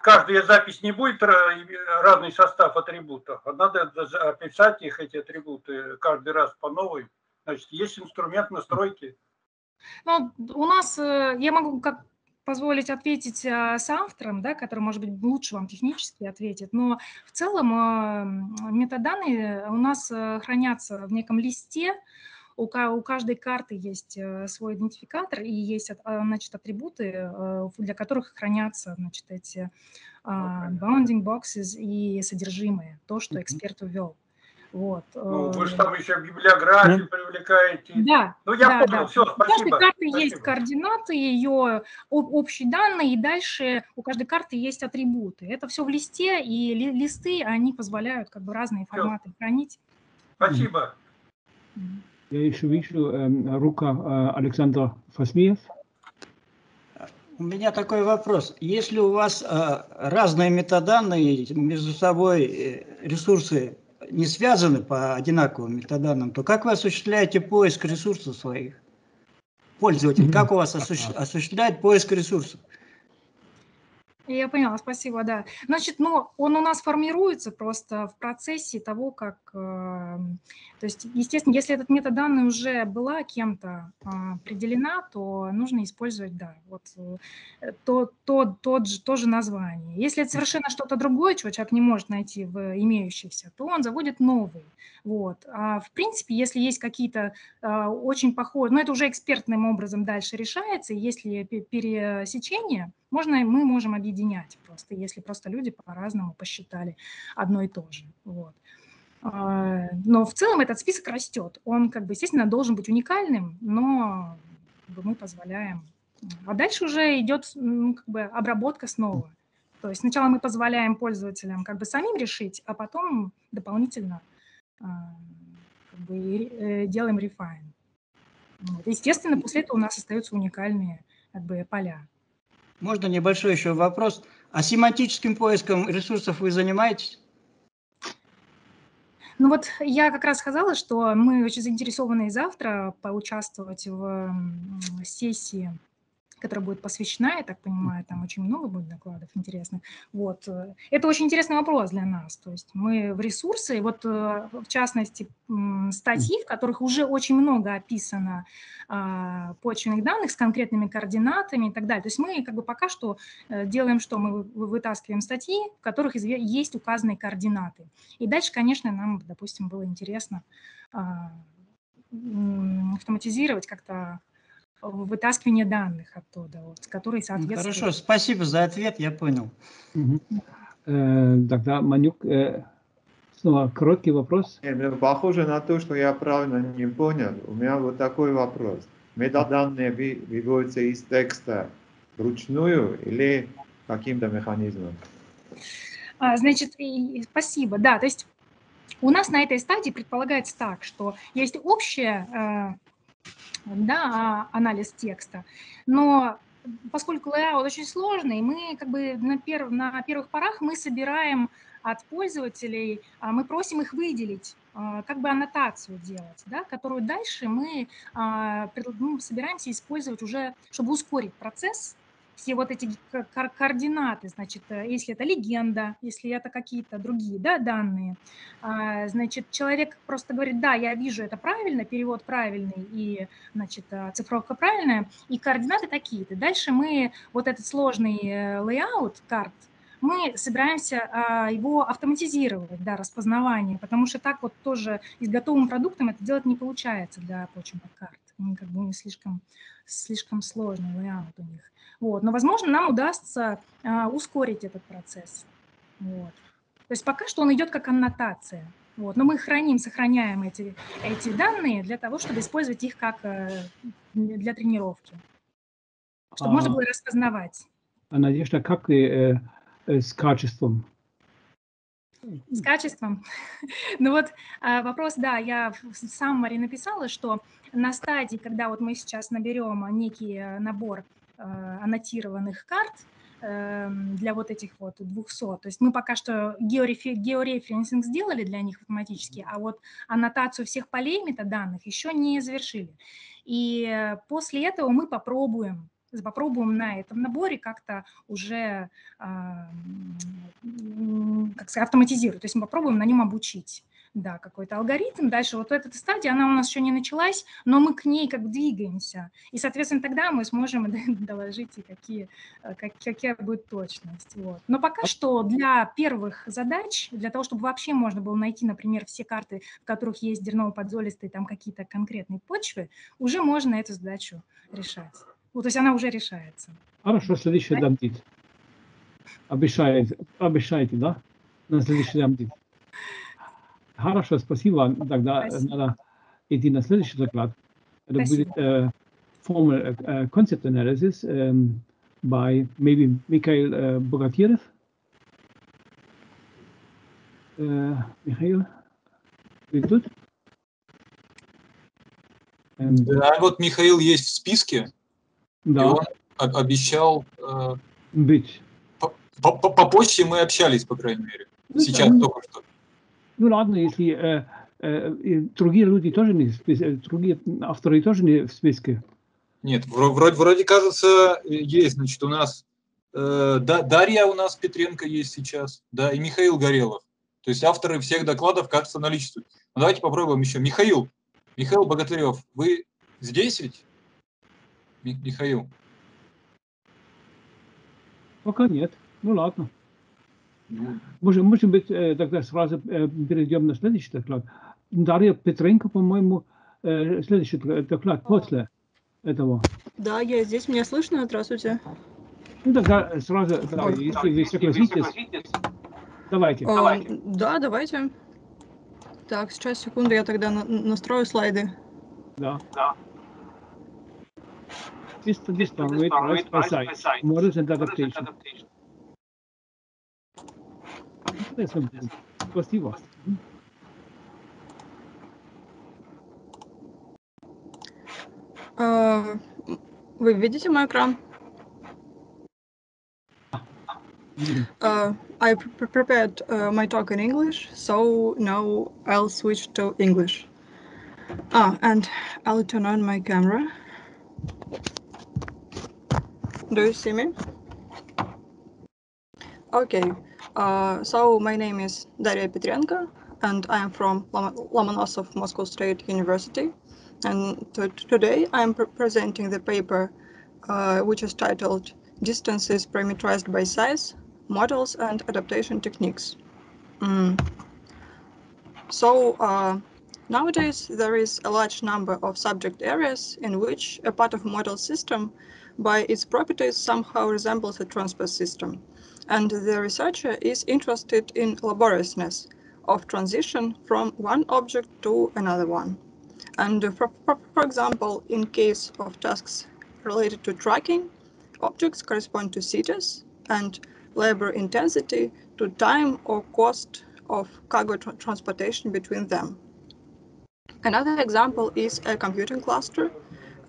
каждая запись не будет разный состав атрибутов, а надо описать их, эти атрибуты, каждый раз по новой. Значит, есть инструмент настройки. Ну, у нас, э, я могу как позволить ответить э, с автором, да, который, может быть, лучше вам технически ответит, но в целом э, метаданные у нас хранятся в неком листе, у, у каждой карты есть э, свой идентификатор и есть а, значит, атрибуты, э, для которых хранятся значит, эти uh, bounding boxes и содержимое, то, что эксперт увел. Вот. Ну, вы же там еще библиографию mm. привлекаете. Да. Ну, я да, понял, да. все, спасибо. У каждой карты спасибо. есть координаты, ее общие данные, и дальше у каждой карты есть атрибуты. Это все в листе, и ли, листы, они позволяют как бы разные все. форматы хранить. Спасибо. Mm. Я еще вижу э, рука э, Александра Фасмиев. У меня такой вопрос. Если у вас э, разные метаданные, между собой э, ресурсы не связаны по одинаковым метаданным, то как вы осуществляете поиск ресурсов своих? Пользователь, как у вас осуществляет поиск ресурсов? Я поняла, спасибо, да. Значит, ну, он у нас формируется просто в процессе того, как, э, то есть, естественно, если этот метод данных уже была кем-то э, определена, то нужно использовать, да, вот э, то, то, тот же, то же название. Если это совершенно что-то другое, чего человек не может найти в имеющихся, то он заводит новый. Вот. А в принципе, если есть какие-то э, очень похожие, но это уже экспертным образом дальше решается, если пересечение, можно, мы можем объединять просто, если просто люди по-разному посчитали одно и то же. Вот. А, но в целом этот список растет. Он, как бы, естественно, должен быть уникальным, но мы позволяем. А дальше уже идет ну, как бы обработка снова. То есть сначала мы позволяем пользователям как бы самим решить, а потом дополнительно а, как бы, э, делаем refine. Вот. Естественно, после этого у нас остаются уникальные как бы, поля. Можно небольшой еще вопрос? А семантическим поиском ресурсов вы занимаетесь? Ну вот я как раз сказала, что мы очень заинтересованы завтра поучаствовать в сессии которая будет посвящена, я так понимаю, там очень много будет докладов интересных. Вот. Э, это очень интересный вопрос для нас. То есть мы в ресурсы, вот э, в частности статьи, в которых уже очень много описано а, почвенных данных с конкретными координатами и так далее. То есть мы как бы пока что э, делаем что? Мы вытаскиваем статьи, в которых есть указанные координаты. И дальше, конечно, нам, допустим, было интересно а, автоматизировать как-то вытаскивание данных оттуда, вот, которые соответствуют. Хорошо, спасибо за ответ, я понял. Угу. Э, тогда, Манюк, э, снова короткий вопрос. Нет, похоже на то, что я правильно не понял. У меня вот такой вопрос. Метаданные выводятся из текста вручную или каким-то механизмом? А, значит, и, спасибо. Да, то есть у нас на этой стадии предполагается так, что есть общая э, да, анализ текста. Но поскольку layout очень сложный, мы как бы на, перв, на первых порах мы собираем от пользователей, а, мы просим их выделить, а, как бы аннотацию делать, да, которую дальше мы а, ну, собираемся использовать уже, чтобы ускорить процесс, все вот эти координаты, значит, э, если это легенда, если это какие-то другие да, данные, а, значит, человек просто говорит, да, я вижу это правильно, перевод правильный и, значит, э, цифровка правильная, и координаты такие-то. Дальше мы вот этот сложный layout карт, мы собираемся а, его автоматизировать, да, распознавание, потому что так вот тоже и с готовым продуктом это делать не получается для почвенных карт. Как бы не слишком, слишком сложный вариант у них. Вот. Но, возможно, нам удастся а, ускорить этот процесс. Вот. То есть пока что он идет как аннотация. Вот. Но мы храним, сохраняем эти, эти данные для того, чтобы использовать их как э, для тренировки. Чтобы а, можно было распознавать. Надежда, как э, Э, с качеством? С качеством. Ну вот а, вопрос, да, я в саммаре написала, что на стадии, когда вот мы сейчас наберем некий э, набор э, аннотированных карт, эм, для вот этих вот 200. То есть мы пока что геореференсинг сделали для них автоматически, а вот аннотацию всех полей метаданных еще не завершили. И после этого мы попробуем попробуем на этом наборе как-то уже а, как сказать, автоматизировать. То есть мы попробуем на нем обучить да, какой-то алгоритм. Дальше вот эта стадия, она у нас еще не началась, но мы к ней как двигаемся. И, соответственно, тогда мы сможем доложить, и какие, э, как, какая будет точность. Вот. Но пока что для первых задач, для того, чтобы вообще можно было найти, например, все карты, в которых есть дерново-подзолистые, там какие-то конкретные почвы, уже можно эту задачу решать. Ну, то есть она уже решается. Хорошо, следующий да? дамдит. Обещаете, обещаете, да? На следующий дамдит. Хорошо, спасибо. Тогда спасибо. надо идти на следующий доклад. Это спасибо. будет uh, formal uh, concept analysis um, by maybe Mikhail uh, Bogatyrev. Uh, Михаил, вы тут? Да, вот Михаил есть в списке. Да. И он обещал... Э, Быть. По, по, по почте мы общались, по крайней мере. Ну, Сейчас ну, только что. Ну ладно, если э, э, другие люди тоже не в списке, другие авторы тоже не в списке. Нет, вроде, вроде кажется, есть. Значит, у нас э, Дарья у нас Петренко есть сейчас, да, и Михаил Горелов. То есть авторы всех докладов, кажется, наличествуют. Ну, давайте попробуем еще. Михаил, Михаил Богатырев, вы здесь ведь? Михаил? Пока нет. Ну ладно. Ну, может, может быть, э, тогда сразу э, перейдем на следующий доклад. Дарья Петренко, по-моему, э, следующий доклад после этого. Да, я здесь. Меня слышно? Здравствуйте. Ну тогда сразу, да, если вы согласитесь, давайте. О, давайте. Да, давайте. Так, сейчас, секунду, я тогда на настрою слайды. Да. да. This, this one with right by side, models and adaptation. That's something. Спасибо. Uh, вы видите мой экран? Uh, I pre prepared uh, my talk in English, so now I'll switch to English. Ah, and I'll turn on my camera. Do you see me? Okay, uh, so my name is Daria Petrenko and I am from Lomonosov Moscow State University. And today I'm pre presenting the paper uh, which is titled Distances Parameterized by Size, Models and Adaptation Techniques. Mm. So uh, nowadays there is a large number of subject areas in which a part of model system by its properties somehow resembles a transport system. And the researcher is interested in laboriousness of transition from one object to another one. And for, for, example, in case of tasks related to tracking, objects correspond to cities and labor intensity to time or cost of cargo tra transportation between them. Another example is a computing cluster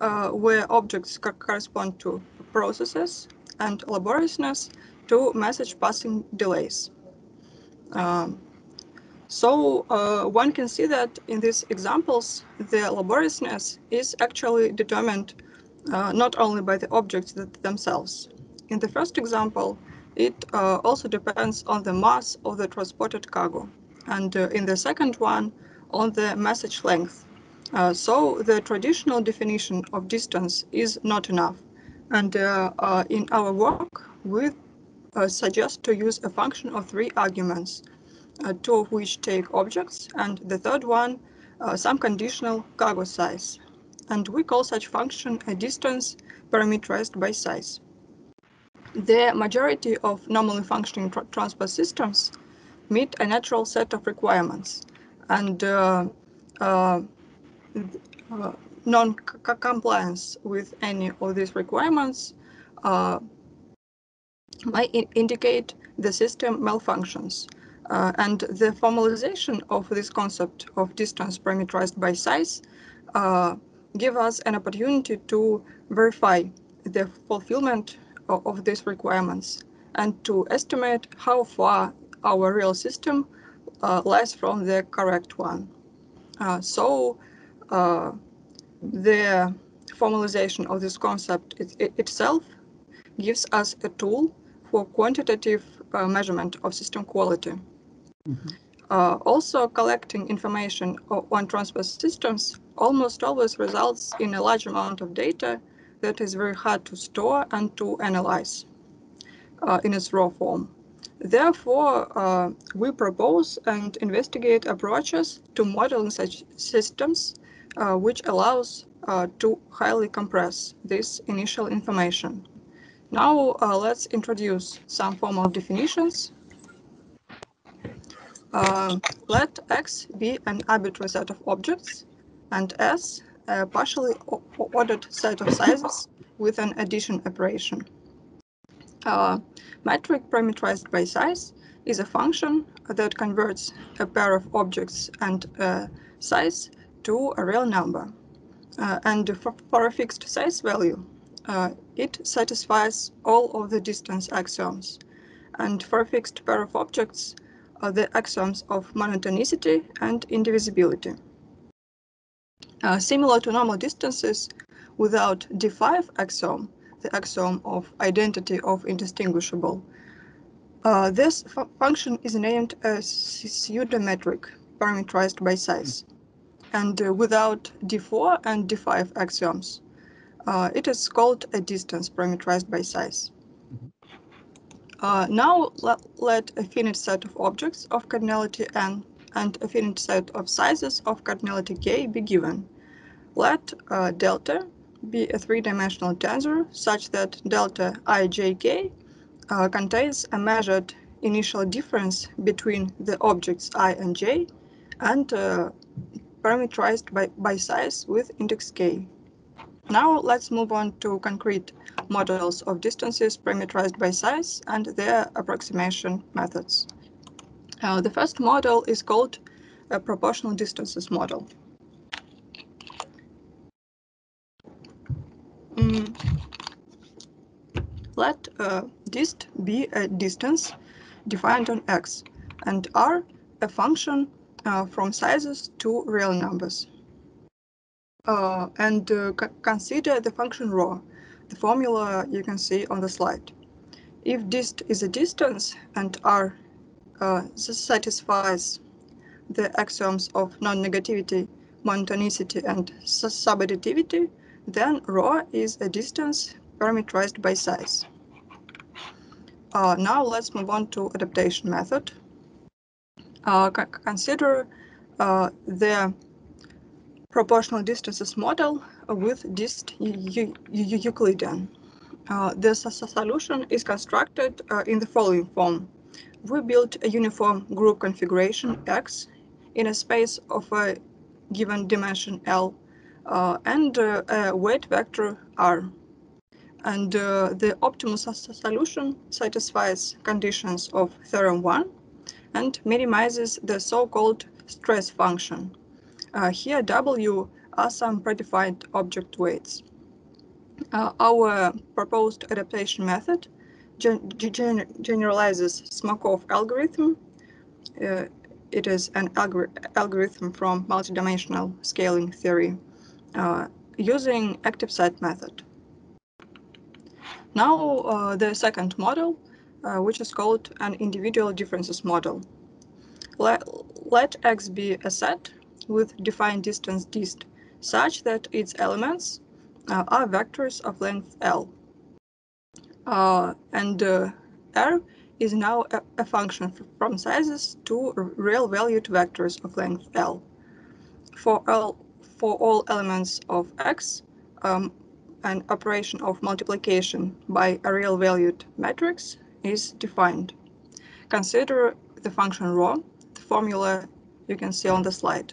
uh, where objects co correspond to processes and laboriousness to message passing delays. Um, so uh, one can see that in these examples, the laboriousness is actually determined uh, not only by the objects themselves. in the first example, it uh, also depends on the mass of the transported cargo. And uh, in the second one, on the message length. Uh, so the traditional definition of distance is not enough. And uh, uh, in our work, we uh, suggest to use a function of three arguments, two of which take objects, and the third one, some conditional cargo size. And we call such function a distance parameterized by size. The majority of normally functioning tra transport systems meet a natural set of requirements and uh, uh, uh non-compliance with any of these requirements uh, might indicate the system malfunctions. Uh, and the formalization of this concept of distance parameterized by size give us an opportunity to verify the fulfillment of, of these requirements and to estimate how far our real system uh, lies from the correct one. Uh, so uh, the formalization of this concept it, it itself gives us a tool for quantitative uh, measurement of system quality. Mm -hmm. also, collecting information on transport systems almost always results in a large amount of data that is very hard to store and to analyze uh, in its raw form. Therefore, uh, we propose and investigate approaches to modeling such systems, uh, which allows uh, to highly compress this initial information. Now, uh, let's introduce some formal definitions. Uh, let X be an arbitrary set of objects and S a partially ordered set of sizes with an addition operation. Uh, metric parameterized by size is a function that converts a pair of objects and a size to a real number. Uh, and for, for, a fixed size value, uh, it satisfies all of the distance axioms. And for a fixed pair of objects, uh, the axioms of monotonicity and indivisibility. Uh, similar to normal distances, without D5 axiom, the axiom of identity of indistinguishable, uh, this fu function is named a pseudometric parameterized by size. And uh, without D4 and D5 axioms, uh, it is called a distance parameterized by size. Uh, now let, let a finite set of objects of cardinality n and a finite set of sizes of cardinality k be given. Let uh, delta be a three-dimensional tensor such that delta ijk uh, contains a measured initial difference between the objects i and j and uh, parameterized by, by size with index k. Now let's move on to concrete models of distances parameterized by size and their approximation methods. Uh, the first model is called a proportional distances model. Mm. Let uh, dist be a distance defined on x and r a function uh, from sizes to real numbers. Uh, and uh, consider the function rho, the formula you can see on the slide. If dist is a distance and r uh, satisfies the axioms of non-negativity, monotonicity, and subadditivity, then rho is a distance parameterized by size. Uh, now let's move on to adaptation method. Consider the proportional distances model with dist Euclidean. Uh, this solution is constructed uh, in the following form we built a uniform group configuration X in a space of a given dimension L uh, and a weight vector R. And the optimal solution satisfies conditions of theorem 1 and minimizes the so-called stress function. Uh, here W are some predefined object weights. Uh, our proposed adaptation method gen generalizes Smakov algorithm. Uh, it is an algor algorithm from multidimensional scaling theory uh, using active set method. Now uh, the second model, which is called an individual differences model. Let, let X be a set with defined distance dist such that its elements uh, are vectors of length L. Uh, and uh, R is now a, a, function from sizes to real valued vectors of length L. For all, for all elements of X, um, an operation of multiplication by a real valued matrix is defined. Consider the function rho, the formula you can see on the slide.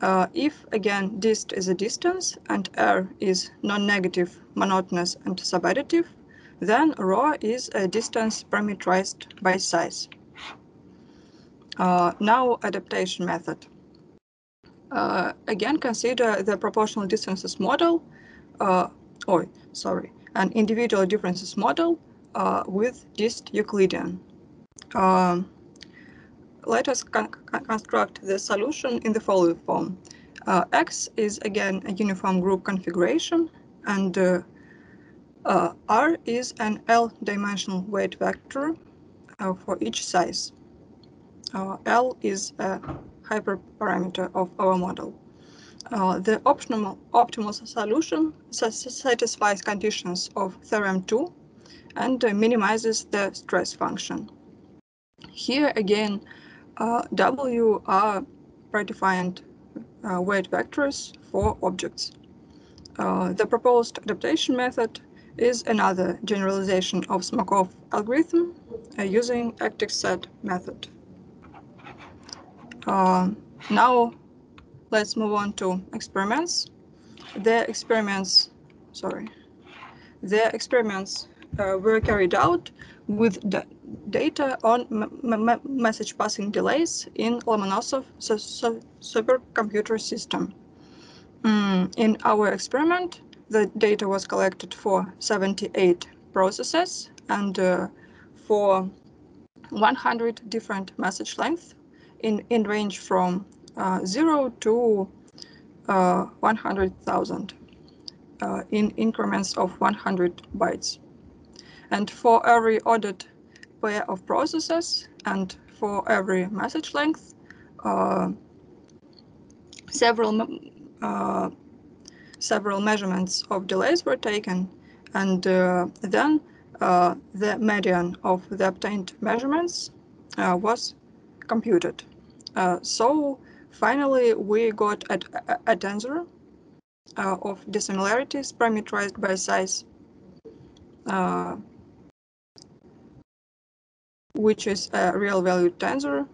Uh, if, again, dist is a distance and r is non-negative, monotonous, and subadditive, then rho is a distance parameterized by size. Uh, now, adaptation method. Uh, again, consider the proportional distances model uh, oh, sorry, an individual differences model uh, with dist Euclidean. Um, let us con construct the solution in the following form. Uh, X is again a uniform group configuration and uh, uh, R is an L-dimensional weight vector uh, for each size. L is a hyperparameter of our model. Uh, the optimal, optimal solution satisfies conditions of theorem 2 and uh, minimizes the stress function. Here again, uh, W are predefined uh, weight vectors for objects. Uh, the proposed adaptation method is another generalization of Smakov algorithm using active set method. now let's move on to experiments. The experiments, sorry, the experiments uh, were carried out with data on message passing delays in Lomonosov su su supercomputer system. Mm, in our experiment, the data was collected for 78 processes and uh, for 100 different message lengths in, in range from uh, 0 to uh, 100,000 uh, in increments of 100 bytes. And for every ordered pair of processes and for every message length, uh, several uh, several measurements of delays were taken, and uh, then the median of the obtained measurements was computed. so Finally, we got a, a, tensor uh, of dissimilarities parameterized by size, uh, which is a real valued tensor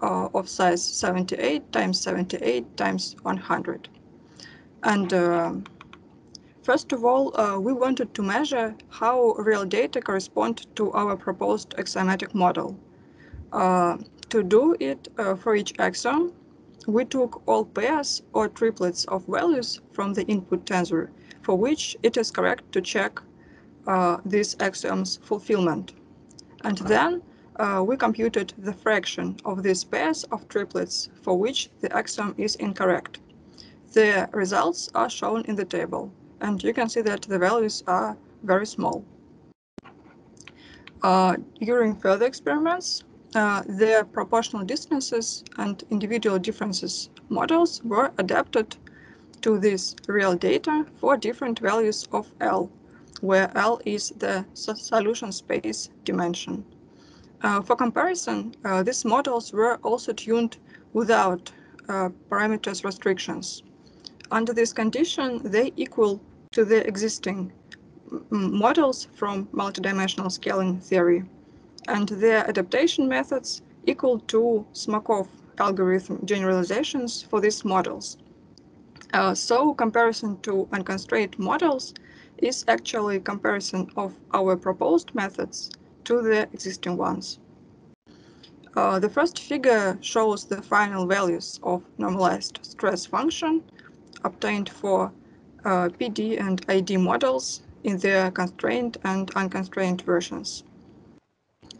uh, of size 78 times 78 times 100. And uh, first of all, uh, we wanted to measure how real data correspond to our proposed axiomatic model. Uh, to do it for each axiom, we took all pairs or triplets of values from the input tensor, for which it is correct to check uh, this axiom's fulfillment. And then uh, we computed the fraction of these pairs of triplets for which the axiom is incorrect. The results are shown in the table, and you can see that the values are very small. Uh, during further experiments, uh, the proportional distances and individual differences models were adapted to this real data for different values of L, where L is the solution space dimension. Uh, for comparison, uh, these models were also tuned without uh, parameters restrictions. Under this condition, they equal to the existing models from multidimensional scaling theory and their adaptation methods equal to Smakov algorithm generalizations for these models. Uh, so comparison to unconstrained models is actually comparison of our proposed methods to the existing ones. Uh, the first figure shows the final values of normalized stress function obtained for uh, PD and ID models in their constrained and unconstrained versions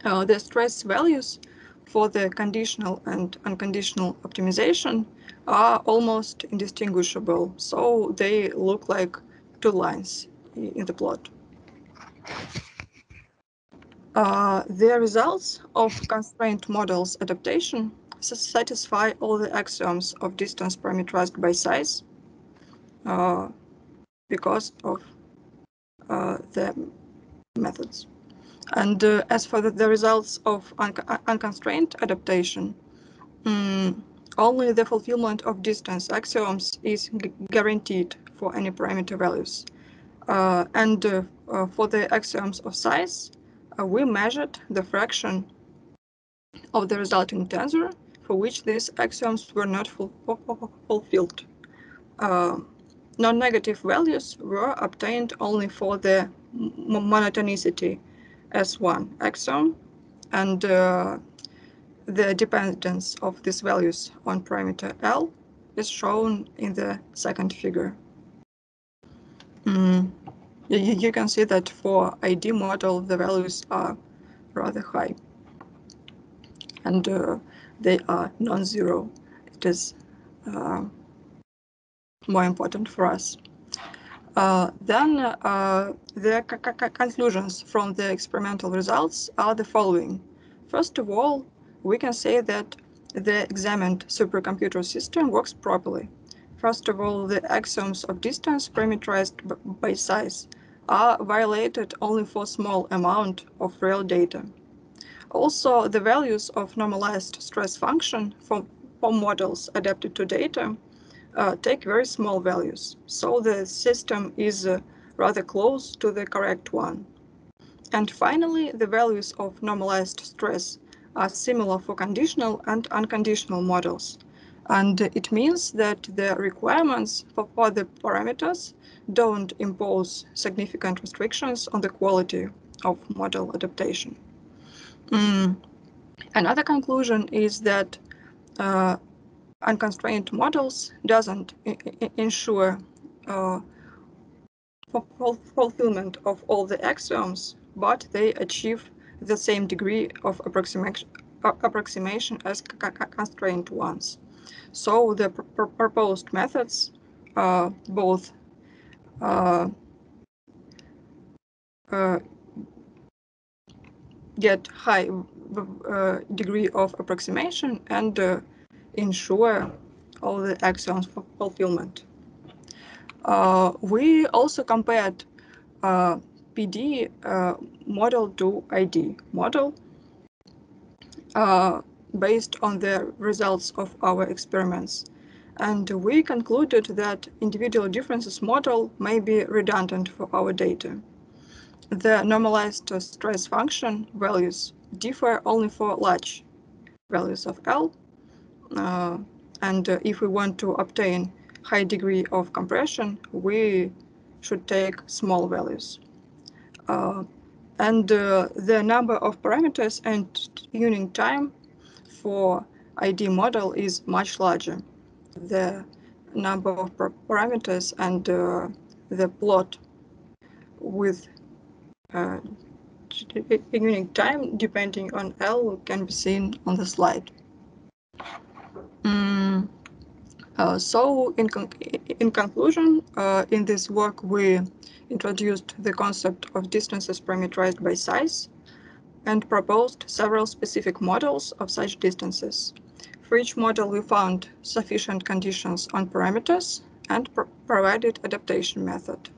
uh, the stress values for the conditional and unconditional optimization are almost indistinguishable. So they look like two lines in the plot. Uh, the results of constraint models adaptation satisfy all the axioms of distance parameterized by size uh, because of uh, the methods. And uh, as for the, the results of un unconstrained adaptation, um, only the fulfillment of distance axioms is guaranteed for any parameter values. Uh, and uh, uh, for the axioms of size, we measured the fraction of the resulting tensor for which these axioms were not ful fulfilled. Uh, non-negative values were obtained only for the monotonicity S1 axiom and uh, the dependence of these values on parameter L is shown in the second figure. Mm. You, you, can see that for ID model, the values are rather high and uh, they are non-zero. It is uh, more important for us. Uh, then uh, the conclusions from the experimental results are the following. First of all, we can say that the examined supercomputer system works properly. First of all, the axioms of distance parameterized by size are violated only for small amount of real data. Also, the values of normalized stress function for, for models adapted to data uh, take very small values. So the system is uh, rather close to the correct one. And finally, the values of normalized stress are similar for conditional and unconditional models. And it means that the requirements for, for the parameters don't impose significant restrictions on the quality of model adaptation. Mm. Another conclusion is that uh, unconstrained models doesn't ensure uh, fulfillment of all the axioms, but they achieve the same degree of approximation, approximation as constrained ones. So the pr proposed methods uh, both get high uh, degree of approximation and uh, ensure all the axioms for fulfillment. Uh, we also compared uh, PD uh, model to ID model uh, based on the results of our experiments. And we concluded that individual differences model may be redundant for our data. The normalized stress function values differ only for large values of L uh, and uh, if we want to obtain high degree of compression, we should take small values. Uh, and the number of parameters and tuning time for ID model is much larger. The number of parameters and uh, the plot with uh, unique time depending on L can be seen on the slide. Mm, uh, so in, con in conclusion, uh, in this work, we introduced the concept of distances parameterized by size and proposed several specific models of such distances. For each model, we found sufficient conditions on parameters and pr provided adaptation method.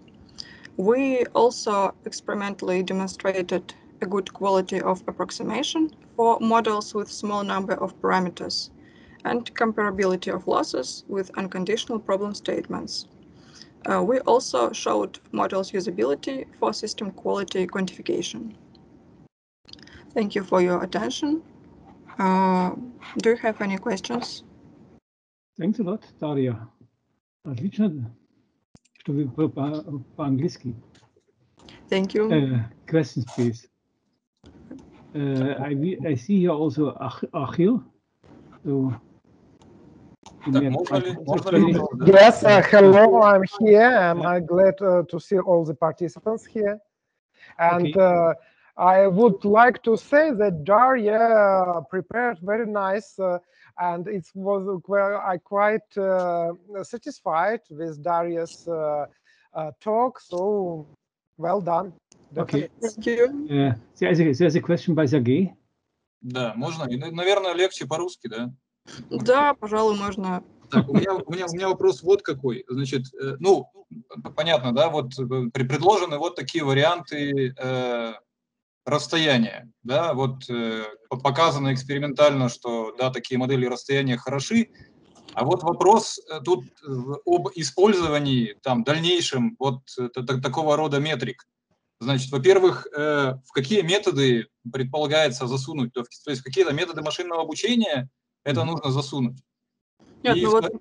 We also experimentally demonstrated a good quality of approximation for models with small number of parameters and comparability of losses with unconditional problem statements. Uh, we also showed models usability for system quality quantification. Thank you for your attention. Uh, do you have any questions? Thanks a lot, Daria. Отлично, что вы по-английски. Thank you. Uh, questions, please. Uh, I, I see here also Achil. So Yes, uh, hello, I'm here. I'm uh, glad uh, to see all the participants here. And okay. Uh, I would like to say that Daria uh, prepared very nice uh, and it was well, I quite satisfied with Daria's talk. So well done. Okay. Uh, there's, there's a question by Sergey. Да, можно. Наверное, легче по-русски, да? Да, пожалуй, можно. Так, у меня, у, меня, у меня вопрос вот какой. Значит, э, ну, понятно, да, вот э, предложены вот такие варианты э, расстояния, да, вот э, показано экспериментально, что, да, такие модели расстояния хороши, а вот вопрос э, тут об использовании там дальнейшем вот такого рода метрик. Значит, во-первых, в какие методы предполагается засунуть, то есть в какие-то методы машинного обучения это нужно засунуть. Нет, и ну вот...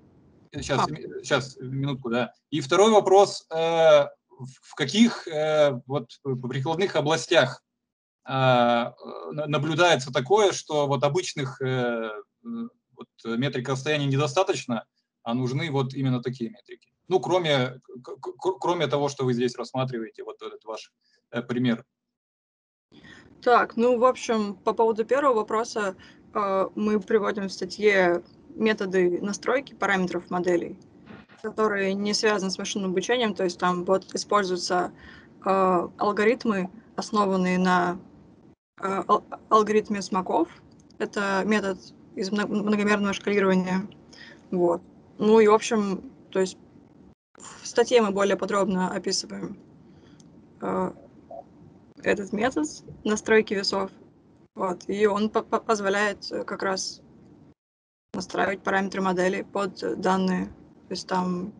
сейчас, а. сейчас, минутку, да. И второй вопрос, э, в каких э, вот прикладных областях э, наблюдается такое, что вот обычных вот, метрик расстояния недостаточно, а нужны вот именно такие метрики. Ну, кроме, кроме того, что вы здесь рассматриваете, вот этот ваш пример. Так, ну, в общем, по поводу первого вопроса, мы приводим в статье методы настройки параметров моделей, которые не связаны с машинным обучением, то есть там вот используются э, алгоритмы, основанные на э, алгоритме смоков. Это метод из многомерного шкалирования. Вот. Ну и, в общем, то есть в статье мы более подробно описываем э, этот метод настройки весов. Вот. И он по позволяет как раз настраивать параметры модели под данные. То есть там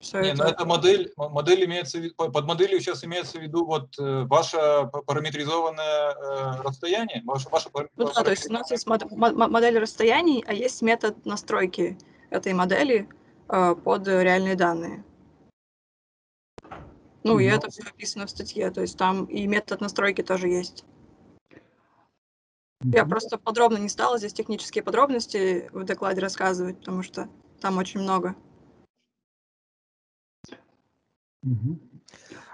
все Не, это... но эта модель, модель имеется, под моделью сейчас имеется в виду вот э, ваше параметризованное э, расстояние, ваше, ваше ну, да, то есть у нас есть модель расстояний, а есть метод настройки этой модели э, под реальные данные. Ну, ну, и это все описано в статье, то есть там и метод настройки тоже есть. Я просто подробно не стала здесь технические подробности в докладе рассказывать, потому что там очень много.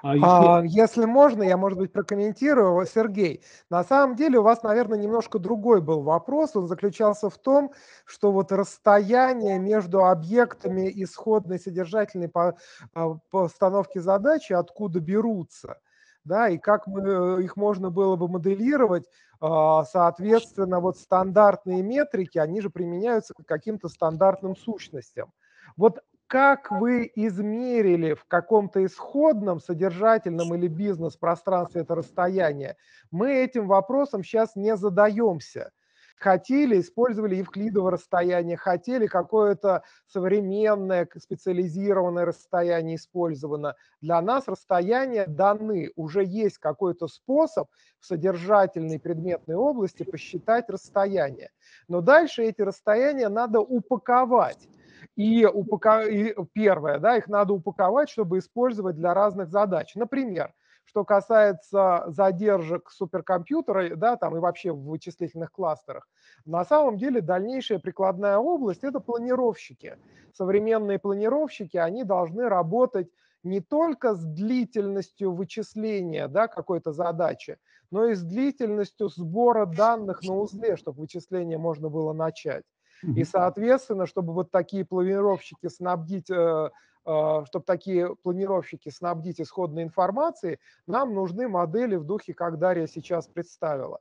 А если... А, если можно, я, может быть, прокомментирую. Сергей, на самом деле у вас, наверное, немножко другой был вопрос. Он заключался в том, что вот расстояние между объектами исходной содержательной по, а, постановки задачи, откуда берутся, да, и как мы, э, их можно было бы моделировать а, соответственно, вот стандартные метрики, они же применяются к каким-то стандартным сущностям. Вот как вы измерили в каком-то исходном, содержательном или бизнес-пространстве это расстояние, мы этим вопросом сейчас не задаемся хотели, использовали евклидово расстояние, хотели какое-то современное специализированное расстояние использовано. Для нас расстояния даны. Уже есть какой-то способ в содержательной предметной области посчитать расстояние. Но дальше эти расстояния надо упаковать. И, упако... и первое, да, их надо упаковать, чтобы использовать для разных задач. Например, что касается задержек суперкомпьютера, да, там и вообще в вычислительных кластерах, на самом деле дальнейшая прикладная область – это планировщики. Современные планировщики, они должны работать не только с длительностью вычисления да, какой-то задачи, но и с длительностью сбора данных на узле, чтобы вычисление можно было начать. И, соответственно, чтобы вот такие планировщики снабдить э, а, чтобы такие планировщики снабдить исходной информацией, нам нужны модели в духе, как Дарья сейчас представила.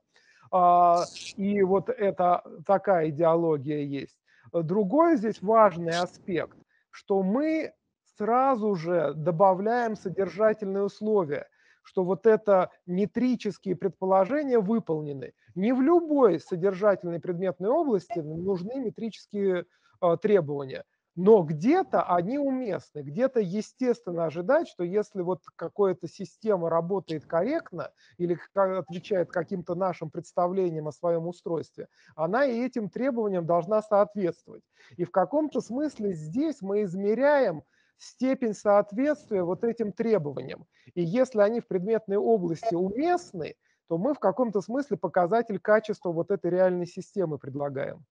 А, и вот это такая идеология есть. Другой здесь важный аспект, что мы сразу же добавляем содержательные условия, что вот это метрические предположения выполнены. Не в любой содержательной предметной области нужны метрические а, требования но где-то они уместны, где-то естественно ожидать, что если вот какая-то система работает корректно или отвечает каким-то нашим представлениям о своем устройстве, она и этим требованиям должна соответствовать. И в каком-то смысле здесь мы измеряем степень соответствия вот этим требованиям. И если они в предметной области уместны, то мы в каком-то смысле показатель качества вот этой реальной системы предлагаем.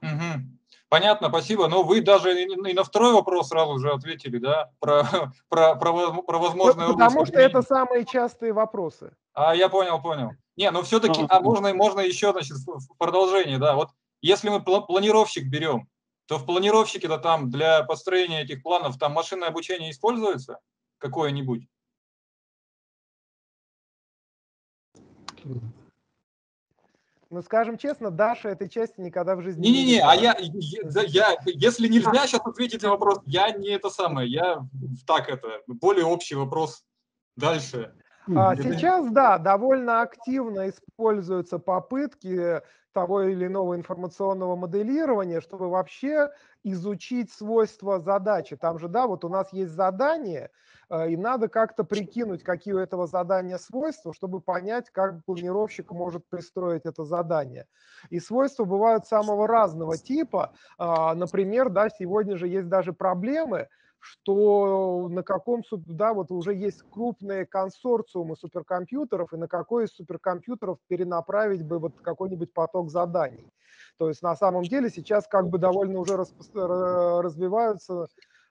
Угу. Понятно, спасибо. Но вы даже и на второй вопрос сразу же ответили, да, про, про, про, про возможные ну, Потому что это самые частые вопросы. А, я понял, понял. Не, ну все-таки, а можно, можно еще, значит, в продолжение, да, вот если мы планировщик берем, то в планировщике-то там для построения этих планов там машинное обучение используется какое-нибудь? Ну, скажем честно, Даша этой части никогда в жизни не Не-не-не, а я, я, я, если нельзя сейчас ответить на вопрос, я не это самое, я так это, более общий вопрос дальше. А сейчас, да, довольно активно используются попытки того или иного информационного моделирования, чтобы вообще изучить свойства задачи. Там же, да, вот у нас есть задание, Э, и надо как-то прикинуть, какие у этого задания свойства, чтобы понять, как планировщик может пристроить это задание. И свойства бывают самого разного типа. А, например, да, сегодня же есть даже проблемы, что на каком, да, вот уже есть крупные консорциумы суперкомпьютеров, и на какой из суперкомпьютеров перенаправить бы вот какой-нибудь поток заданий. То есть на самом деле сейчас как бы довольно уже развиваются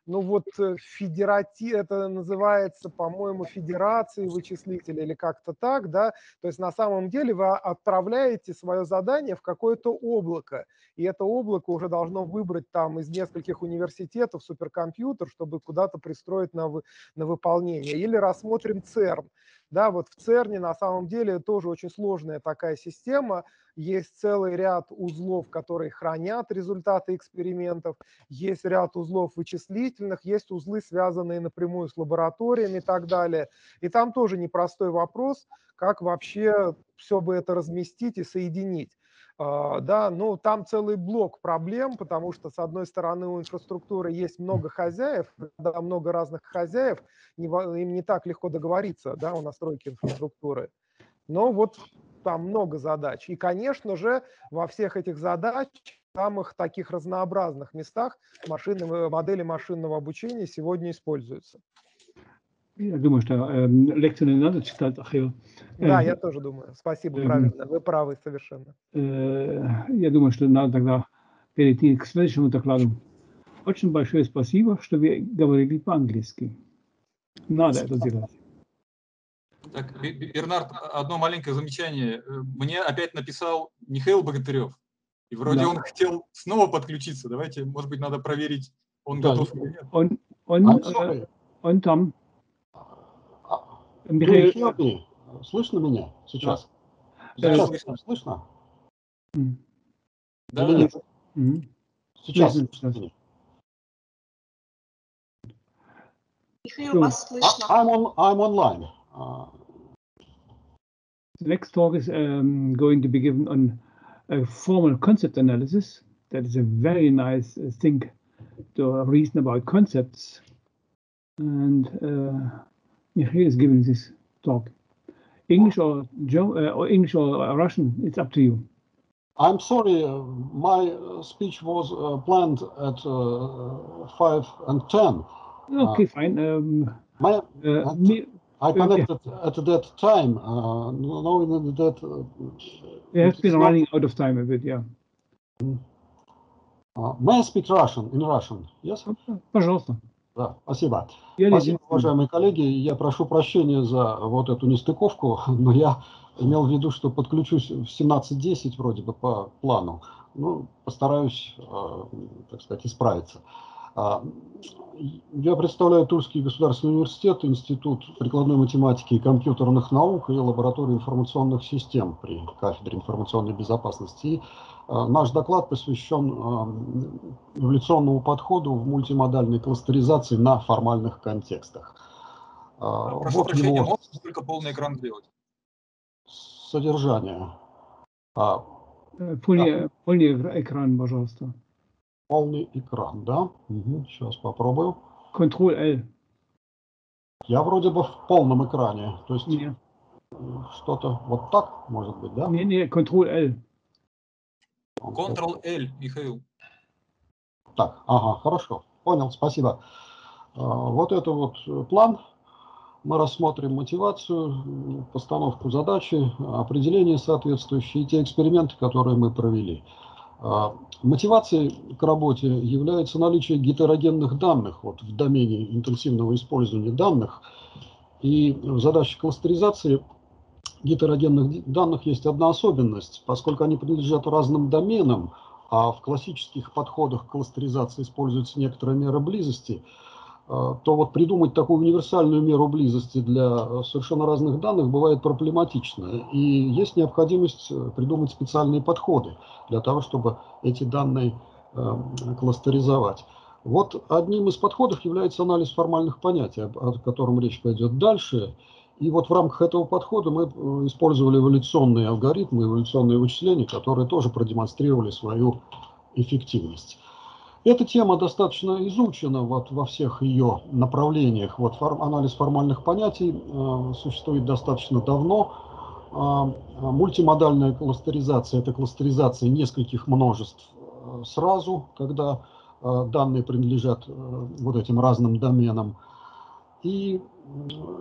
ну вот э, федерати, это называется, по-моему, федерацией вычислителей или как-то так, да, то есть на самом деле вы отправляете свое задание в какое-то облако, и это облако уже должно выбрать там из нескольких университетов суперкомпьютер, чтобы куда-то пристроить на, вы, на выполнение. Или рассмотрим ЦЕРН. Да, вот в ЦЕРНе на самом деле тоже очень сложная такая система, есть целый ряд узлов, которые хранят результаты экспериментов, есть ряд узлов вычислительных, есть узлы, связанные напрямую с лабораториями и так далее. И там тоже непростой вопрос, как вообще все бы это разместить и соединить. Uh, да, ну там целый блок проблем, потому что с одной стороны у инфраструктуры есть много хозяев, да, много разных хозяев, им не так легко договориться, да, у настройки инфраструктуры. Но вот там много задач. И, конечно же, во всех этих задачах самых таких разнообразных местах машины, модели машинного обучения сегодня используются. Я думаю, что э, лекцию не надо читать, Ахил. Да, э, я тоже думаю. Спасибо, э, правильно. Вы правы совершенно. Э, я думаю, что надо тогда перейти к следующему докладу. Очень большое спасибо, что вы говорили по-английски. Надо это делать. Так, Бернард, одно маленькое замечание. Мне опять написал Михаил Богатырев. И вроде да. он хотел снова подключиться. Давайте, может быть, надо проверить, он да, готов или нет. Он, он, э, он там. Михаил... Слышно меня сейчас? Да. Сейчас слышно? слышно? Mm. Да, или нет? Mm. Сейчас. сейчас. Михаил, вас слышно. I'm, on, I'm online. Uh, the next talk is um, going to be given on a formal concept analysis. That is a very nice uh, thing to reason about concepts. And uh, Michael is giving this talk. English or, Joe, uh, or English or Russian, it's up to you. I'm sorry, uh, my uh, speech was uh, planned at uh, 5 and 10. Okay, fine. Um, my, me, I connected at that time, uh, knowing that. Uh, we have been running out of time a bit, yeah. Uh, may I speak Russian, in Russian? Yes? Пожалуйста. Да, спасибо. Я спасибо, уважаемые коллеги. Я прошу прощения за вот эту нестыковку, но я имел в виду, что подключусь в 17.10 вроде бы по плану. Ну, постараюсь, э, так сказать, исправиться. А, я представляю Тульский государственный университет, Институт прикладной математики и компьютерных наук и лабораторию информационных систем при кафедре информационной безопасности. И а, наш доклад посвящен а, эволюционному подходу в мультимодальной кластеризации на формальных контекстах. Прошу вот прощения, его... можно только полный экран сделать? Содержание. Полный, полный экран, пожалуйста. Полный экран, да? Угу, сейчас попробую. Ctrl-L. Я вроде бы в полном экране. То есть что-то вот так, может быть, да? Не, не, Ctrl-L. Ctrl-L, Михаил. Так, ага, хорошо. Понял, спасибо. А, вот это вот план. Мы рассмотрим мотивацию, постановку задачи, определение соответствующие и те эксперименты, которые мы провели. А, мотивацией к работе является наличие гетерогенных данных вот, в домене интенсивного использования данных. И в задаче кластеризации гетерогенных данных есть одна особенность. Поскольку они принадлежат разным доменам, а в классических подходах кластеризации используются некоторые меры близости, то вот придумать такую универсальную меру близости для совершенно разных данных бывает проблематично. И есть необходимость придумать специальные подходы для того, чтобы эти данные кластеризовать. Вот одним из подходов является анализ формальных понятий, о котором речь пойдет дальше. И вот в рамках этого подхода мы э, использовали эволюционные алгоритмы, эволюционные вычисления, которые тоже продемонстрировали свою эффективность. Эта тема достаточно изучена вот во всех ее направлениях. Вот фор, анализ формальных понятий э, существует достаточно давно. Э, мультимодальная кластеризация – это кластеризация нескольких множеств э, сразу, когда э, данные принадлежат э, вот этим разным доменам. И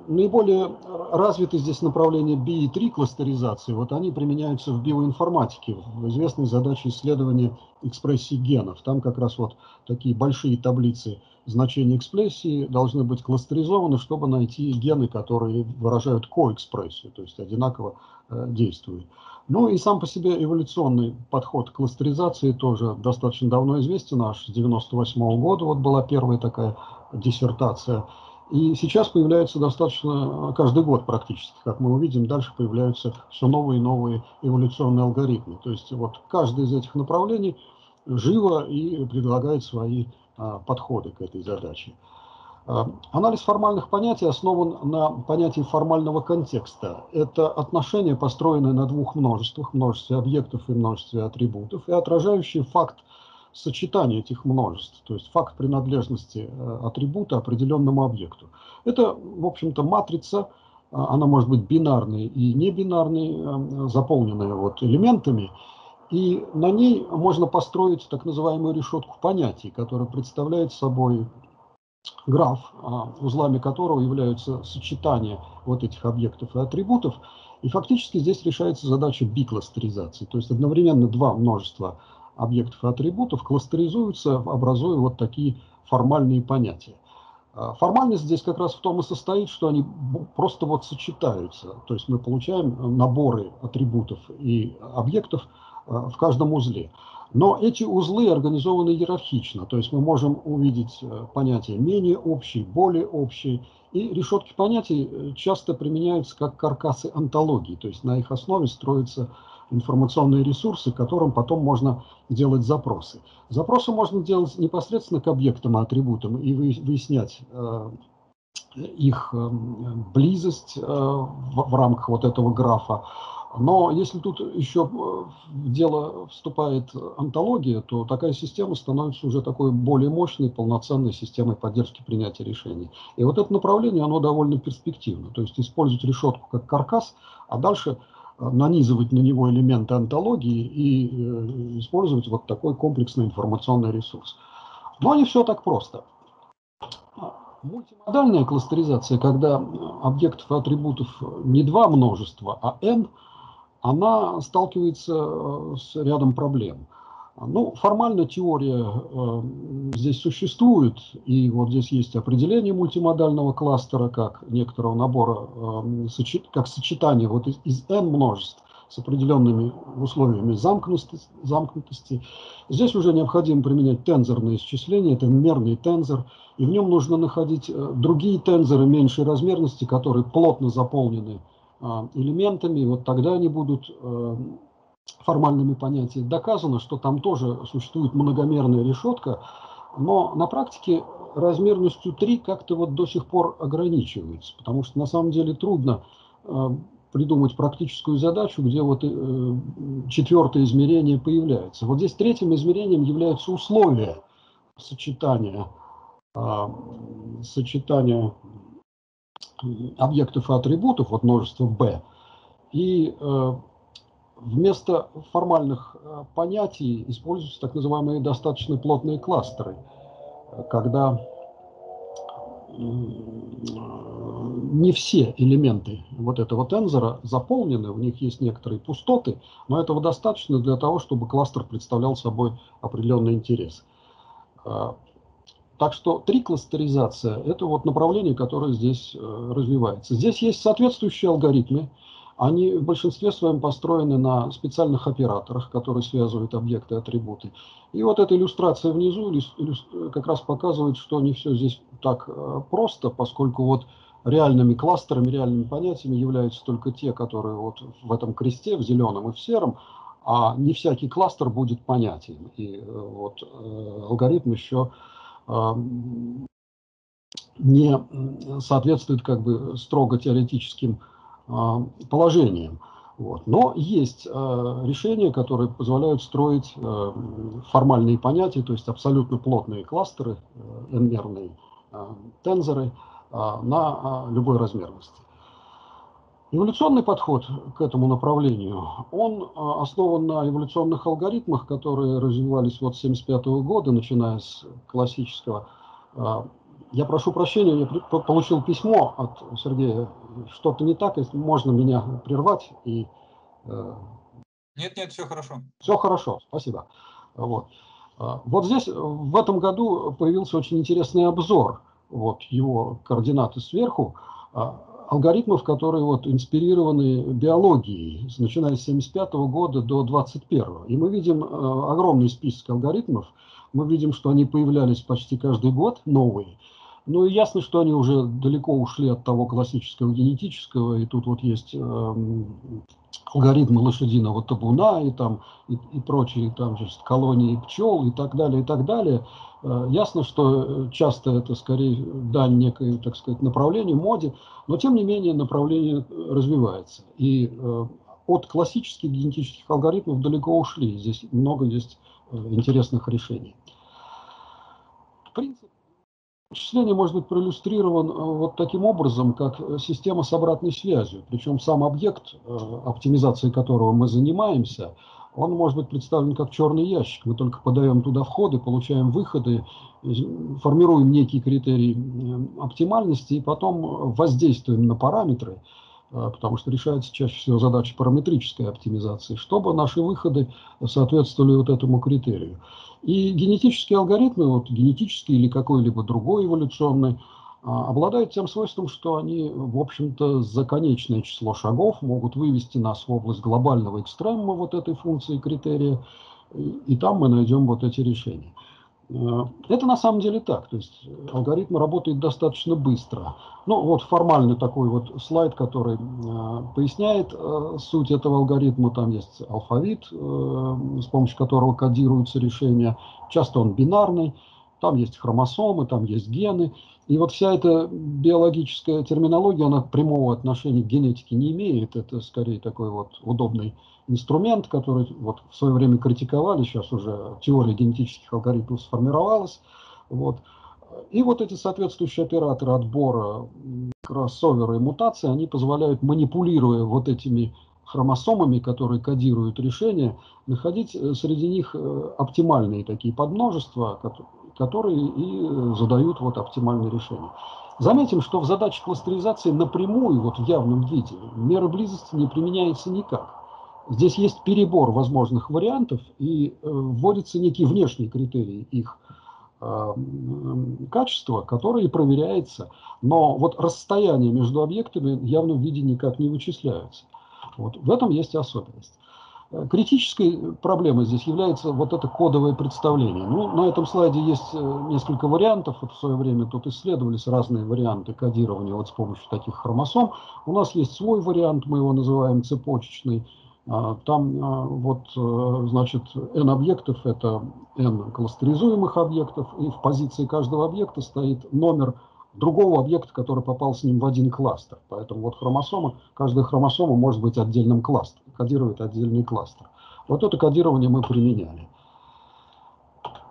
наиболее развиты здесь направления BI3 кластеризации. Вот они применяются в биоинформатике, в известной задаче исследования экспрессии генов. Там как раз вот такие большие таблицы значений экспрессии должны быть кластеризованы, чтобы найти гены, которые выражают коэкспрессию, то есть одинаково э, действуют. Ну и сам по себе эволюционный подход к кластеризации тоже достаточно давно известен, аж с 98 -го года вот была первая такая диссертация. И сейчас появляются достаточно, каждый год практически, как мы увидим, дальше появляются все новые и новые эволюционные алгоритмы. То есть вот каждый из этих направлений живо и предлагает свои а, подходы к этой задаче. А, анализ формальных понятий основан на понятии формального контекста. Это отношения, построенные на двух множествах, множестве объектов и множестве атрибутов, и отражающие факт сочетание этих множеств, то есть факт принадлежности э, атрибута определенному объекту. Это, в общем-то, матрица, э, она может быть бинарной и не бинарной, э, заполненная вот элементами, и на ней можно построить так называемую решетку понятий, которая представляет собой граф, узлами которого являются сочетания вот этих объектов и атрибутов. И фактически здесь решается задача бикластеризации, то есть одновременно два множества объектов и атрибутов кластеризуются, образуя вот такие формальные понятия. А, формальность здесь как раз в том и состоит, что они просто вот сочетаются. То есть мы получаем наборы атрибутов и объектов а, в каждом узле. Но эти узлы организованы иерархично, то есть мы можем увидеть э, понятия менее общие, более общие. И решетки понятий э, часто применяются как каркасы антологии, то есть на их основе строятся информационные ресурсы, к которым потом можно делать запросы. Запросы можно делать непосредственно к объектам и атрибутам и выяснять э, их э, близость э, в рамках вот этого графа. Но если тут еще в дело вступает антология, то такая система становится уже такой более мощной, полноценной системой поддержки принятия решений. И вот это направление, оно довольно перспективно. То есть использовать решетку как каркас, а дальше нанизывать на него элементы антологии и э, использовать вот такой комплексный информационный ресурс. Но не все так просто. Мультимодальная кластеризация, когда объектов и атрибутов не два множества, а n, она сталкивается э, с рядом проблем. Ну, формально теория э, здесь существует, и вот здесь есть определение мультимодального кластера как некоторого набора, э, сочи, как сочетание вот из, из n множеств с определенными условиями замкнутости, замкнутости. Здесь уже необходимо применять тензорное исчисление, это мерный тензор, и в нем нужно находить э, другие тензоры меньшей размерности, которые плотно заполнены э, элементами, и вот тогда они будут э, формальными понятиями доказано, что там тоже существует многомерная решетка, но на практике размерностью 3 как-то вот до сих пор ограничивается, потому что на самом деле трудно э, придумать практическую задачу, где вот э, четвертое измерение появляется. Вот здесь третьим измерением являются условия сочетания, э, сочетания объектов и атрибутов, вот множество b, и э, Вместо формальных э, понятий используются так называемые достаточно плотные кластеры, когда не все элементы вот этого тензора заполнены, у них есть некоторые пустоты, но этого достаточно для того, чтобы кластер представлял собой определенный интерес. Э, так что трикластеризация – это вот направление, которое здесь э, развивается. Здесь есть соответствующие алгоритмы, они в большинстве своем построены на специальных операторах, которые связывают объекты и атрибуты. И вот эта иллюстрация внизу как раз показывает, что не все здесь так э, просто, поскольку вот реальными кластерами, реальными понятиями являются только те, которые вот в этом кресте, в зеленом и в сером, а не всякий кластер будет понятием. И э, вот э, алгоритм еще не соответствует как бы строго теоретическим положением. Вот. Но есть э, решения, которые позволяют строить э, формальные понятия, то есть абсолютно плотные кластеры, э, n-мерные э, тензоры э, на э, любой размерности. Эволюционный подход к этому направлению, он основан на эволюционных алгоритмах, которые развивались вот с 1975 года, начиная с классического я прошу прощения, я получил письмо от Сергея. Что-то не так, если можно меня прервать и... Э, нет, нет, все хорошо. Все хорошо, спасибо. Вот. А, вот здесь в этом году появился очень интересный обзор, вот его координаты сверху, а, алгоритмов, которые вот инспирированы биологией, начиная с 1975 года до 2021. И мы видим э, огромный список алгоритмов, мы видим, что они появлялись почти каждый год, новые. Ну и ясно, что они уже далеко ушли от того классического генетического, и тут вот есть э, алгоритмы лошадиного табуна и там и, и прочие там же колонии пчел и так далее и так далее. Э, ясно, что часто это скорее дань некой, так сказать, направлению, моде, но тем не менее направление развивается. И э, от классических генетических алгоритмов далеко ушли. Здесь много есть э, интересных решений. В принципе, Вычисление может быть проиллюстрирован э, вот таким образом, как э, система с обратной связью. Причем сам объект, э, оптимизацией которого мы занимаемся, он может быть представлен как черный ящик. Мы только подаем туда входы, получаем выходы, формируем некие критерии оптимальности и потом воздействуем на параметры, потому что решается чаще всего задача параметрической оптимизации, чтобы наши выходы соответствовали вот этому критерию. И генетические алгоритмы, вот генетический или какой-либо другой эволюционный, а, обладают тем свойством, что они, в общем-то, за конечное число шагов могут вывести нас в область глобального экстремума вот этой функции критерия, и там мы найдем вот эти решения. Э, это на самом деле так, то есть алгоритм работает достаточно быстро. Ну вот формальный такой вот слайд, который э, поясняет э, суть этого алгоритма. Там есть алфавит, э, с помощью которого кодируются решения. Часто он бинарный, там есть хромосомы, там есть гены. И вот вся эта биологическая терминология, она прямого отношения к генетике не имеет. Это скорее такой вот удобный инструмент, который вот в свое время критиковали, сейчас уже теория генетических алгоритмов сформировалась. Вот. И вот эти соответствующие операторы отбора кроссовера и мутации, они позволяют, манипулируя вот этими хромосомами, которые кодируют решения, находить э, среди них э, оптимальные такие подмножества, которые и задают вот оптимальные решения. Заметим, что в задаче кластеризации напрямую, вот в явном виде, мера близости не применяется никак. Здесь есть перебор возможных вариантов и э, вводится некий внешний критерий их э, качества, который проверяется, но вот расстояние между объектами в явном виде никак не вычисляются. Вот. В этом есть особенность. Э, критической проблемой здесь является вот это кодовое представление. Ну, на этом слайде есть несколько вариантов. Вот в свое время тут исследовались разные варианты кодирования вот с помощью таких хромосом. У нас есть свой вариант, мы его называем цепочечный. А, там а, вот, э, значит, n объектов – это n кластеризуемых объектов, и в позиции каждого объекта стоит номер другого объекта, который попал с ним в один кластер. Поэтому вот хромосома, каждая хромосома может быть отдельным кластером, кодирует отдельный кластер. Вот это кодирование мы применяли.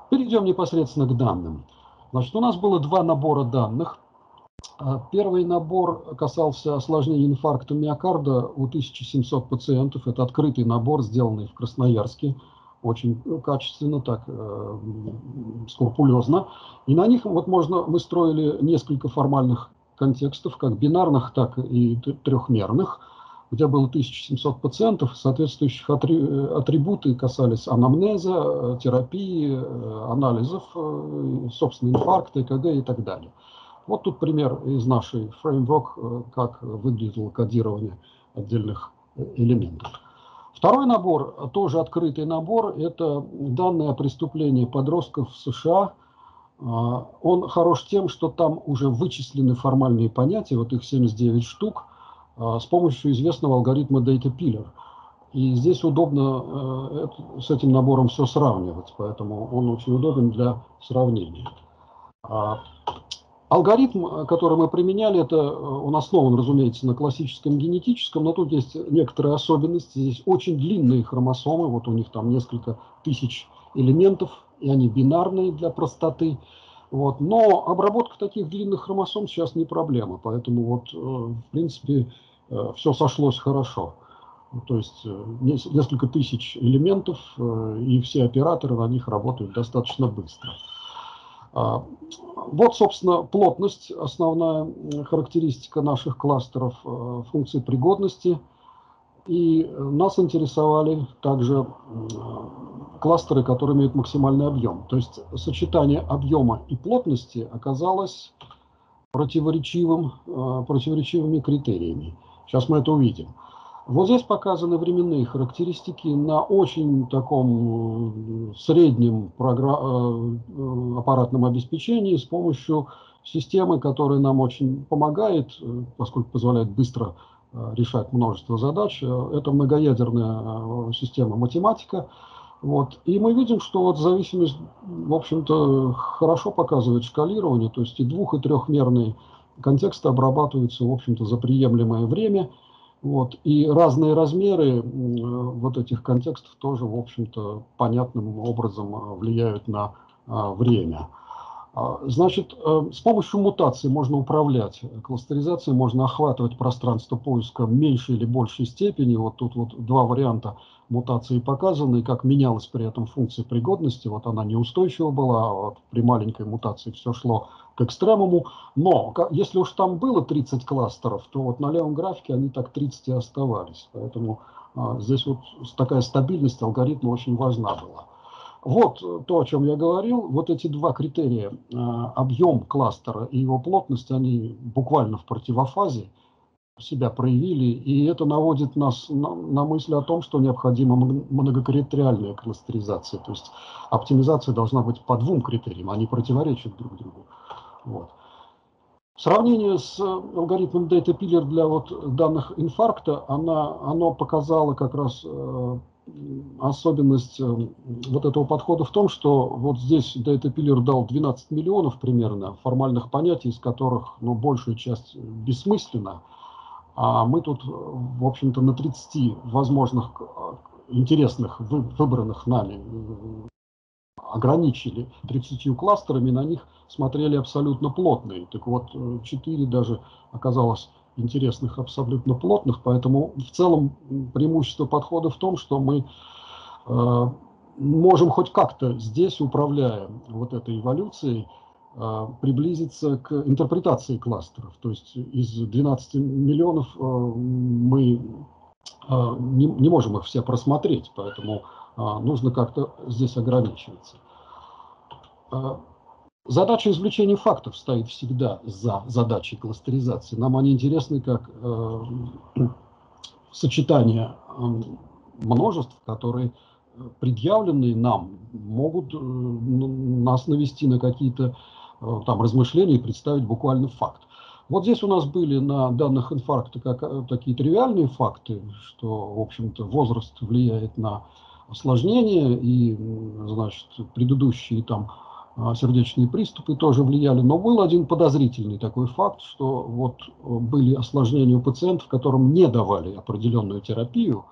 Перейдем непосредственно к данным. Значит, у нас было два набора данных. А первый набор касался осложнений инфаркта миокарда у 1700 пациентов. Это открытый набор, сделанный в Красноярске. Очень качественно, так э, скрупулезно. И на них вот можно, мы строили несколько формальных контекстов, как бинарных, так и трехмерных, где было 1700 пациентов. Соответствующих атрибуты касались анамнеза, терапии, э, анализов, э, собственно, инфаркта, ЭКГ и так далее. Вот тут пример из нашей фреймворк, э, как выглядело кодирование отдельных элементов. Второй набор, тоже открытый набор, это данные о преступлении подростков в США. А, он хорош тем, что там уже вычислены формальные понятия, вот их 79 штук, с помощью известного алгоритма Data Pillar. И здесь удобно э, с этим набором все сравнивать, поэтому он очень удобен для сравнения. А, алгоритм, который мы применяли, это э, он основан, разумеется, на классическом генетическом, но тут есть некоторые особенности. Здесь очень длинные хромосомы, вот у них там несколько тысяч элементов, и они бинарные для простоты. Вот. Но обработка таких длинных хромосом сейчас не проблема, поэтому вот, э, в принципе, все сошлось хорошо. То есть э, несколько тысяч элементов, э, и все операторы на них работают достаточно быстро. А, вот, собственно, плотность, основная характеристика наших кластеров э, функции пригодности. И нас интересовали также кластеры, которые имеют максимальный объем. То есть сочетание объема и плотности оказалось противоречивым, противоречивыми критериями. Сейчас мы это увидим. Вот здесь показаны временные характеристики на очень таком э, среднем э, э, аппаратном обеспечении с помощью системы, которая нам очень помогает, поскольку позволяет быстро решать множество задач. Это многоядерная система математика. Вот. И мы видим, что вот зависимость, в общем-то, хорошо показывает шкалирование, то есть и двух-, и трехмерные контексты обрабатываются, в общем-то, за приемлемое время – вот. И разные размеры вот этих контекстов тоже, в общем-то, понятным образом влияют на время. А, значит, э, с помощью мутации можно управлять кластеризацией, можно охватывать пространство поиска в меньшей или большей степени. Вот тут вот два варианта мутации показаны, и как менялась при этом функция пригодности. Вот она неустойчива была, вот при маленькой мутации все шло к экстремуму. Но если уж там было 30 кластеров, то вот на левом графике они так 30 и оставались. Поэтому а, здесь вот такая стабильность алгоритма очень важна была. Вот то, о чем я говорил. Вот эти два критерия, а, объем кластера и его плотность, они буквально в противофазе себя проявили, и это наводит нас на, на мысль о том, что необходима многокритериальная кластеризация, то есть оптимизация должна быть по двум критериям, они противоречат друг другу. Вот. Сравнение с алгоритмом Data Pillar для вот данных инфаркта, она, оно показало как раз э, особенность э, вот этого подхода в том, что вот здесь Data Pillar дал 12 миллионов примерно формальных понятий, из которых ну, большая часть бессмысленна, а мы тут, в общем-то, на 30 возможных э, интересных, выбранных нами ограничили 30 кластерами, на них смотрели абсолютно плотные. Так вот, 4 даже оказалось интересных абсолютно плотных, поэтому в целом преимущество подхода в том, что мы э, можем хоть как-то здесь, управляя вот этой эволюцией, э, приблизиться к интерпретации кластеров. То есть из 12 миллионов э, мы э, не, можем их все просмотреть, поэтому нужно как-то здесь ограничиваться. Задача извлечения фактов стоит всегда за задачей кластеризации. Нам они интересны как э, сочетание э, множеств, которые предъявленные нам могут э, нас навести на какие-то э, там размышления и представить буквально факт. Вот здесь у нас были на данных инфаркта как, э, такие тривиальные факты, что, в общем-то, возраст влияет на осложнения, и, значит, предыдущие там сердечные приступы тоже влияли. Но был один подозрительный такой факт, что вот были осложнения у пациентов, которым не давали определенную терапию.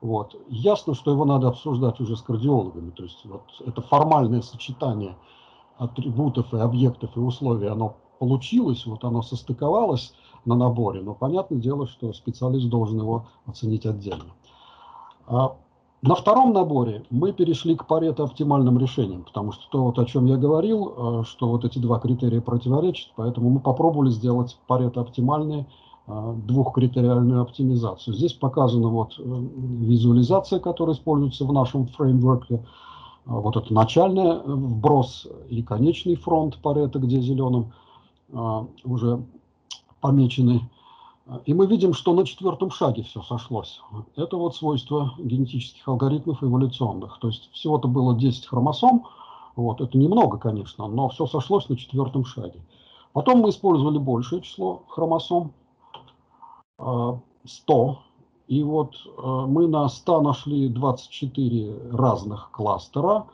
Вот. Ясно, что его надо обсуждать уже с кардиологами. То есть вот это формальное сочетание атрибутов и объектов и условий, оно получилось, вот оно состыковалось на наборе, но понятное дело, что специалист должен его оценить отдельно. На втором наборе мы перешли к парето оптимальным решениям, потому что то, вот, о чем я говорил, э, что вот эти два критерия противоречат, поэтому мы попробовали сделать парето оптимальные, э, двухкритериальную оптимизацию. Здесь показана вот э, визуализация, которая используется в нашем фреймворке. Вот это начальный вброс и конечный фронт парета, где зеленым уже помечены И мы видим, что на четвертом шаге все сошлось. Это вот свойство генетических алгоритмов эволюционных. То есть всего-то было 10 хромосом, вот, это немного, конечно, но все сошлось на четвертом шаге. Потом мы использовали большее число хромосом, 100. А, И вот а, мы на 100 нашли 24 разных кластера.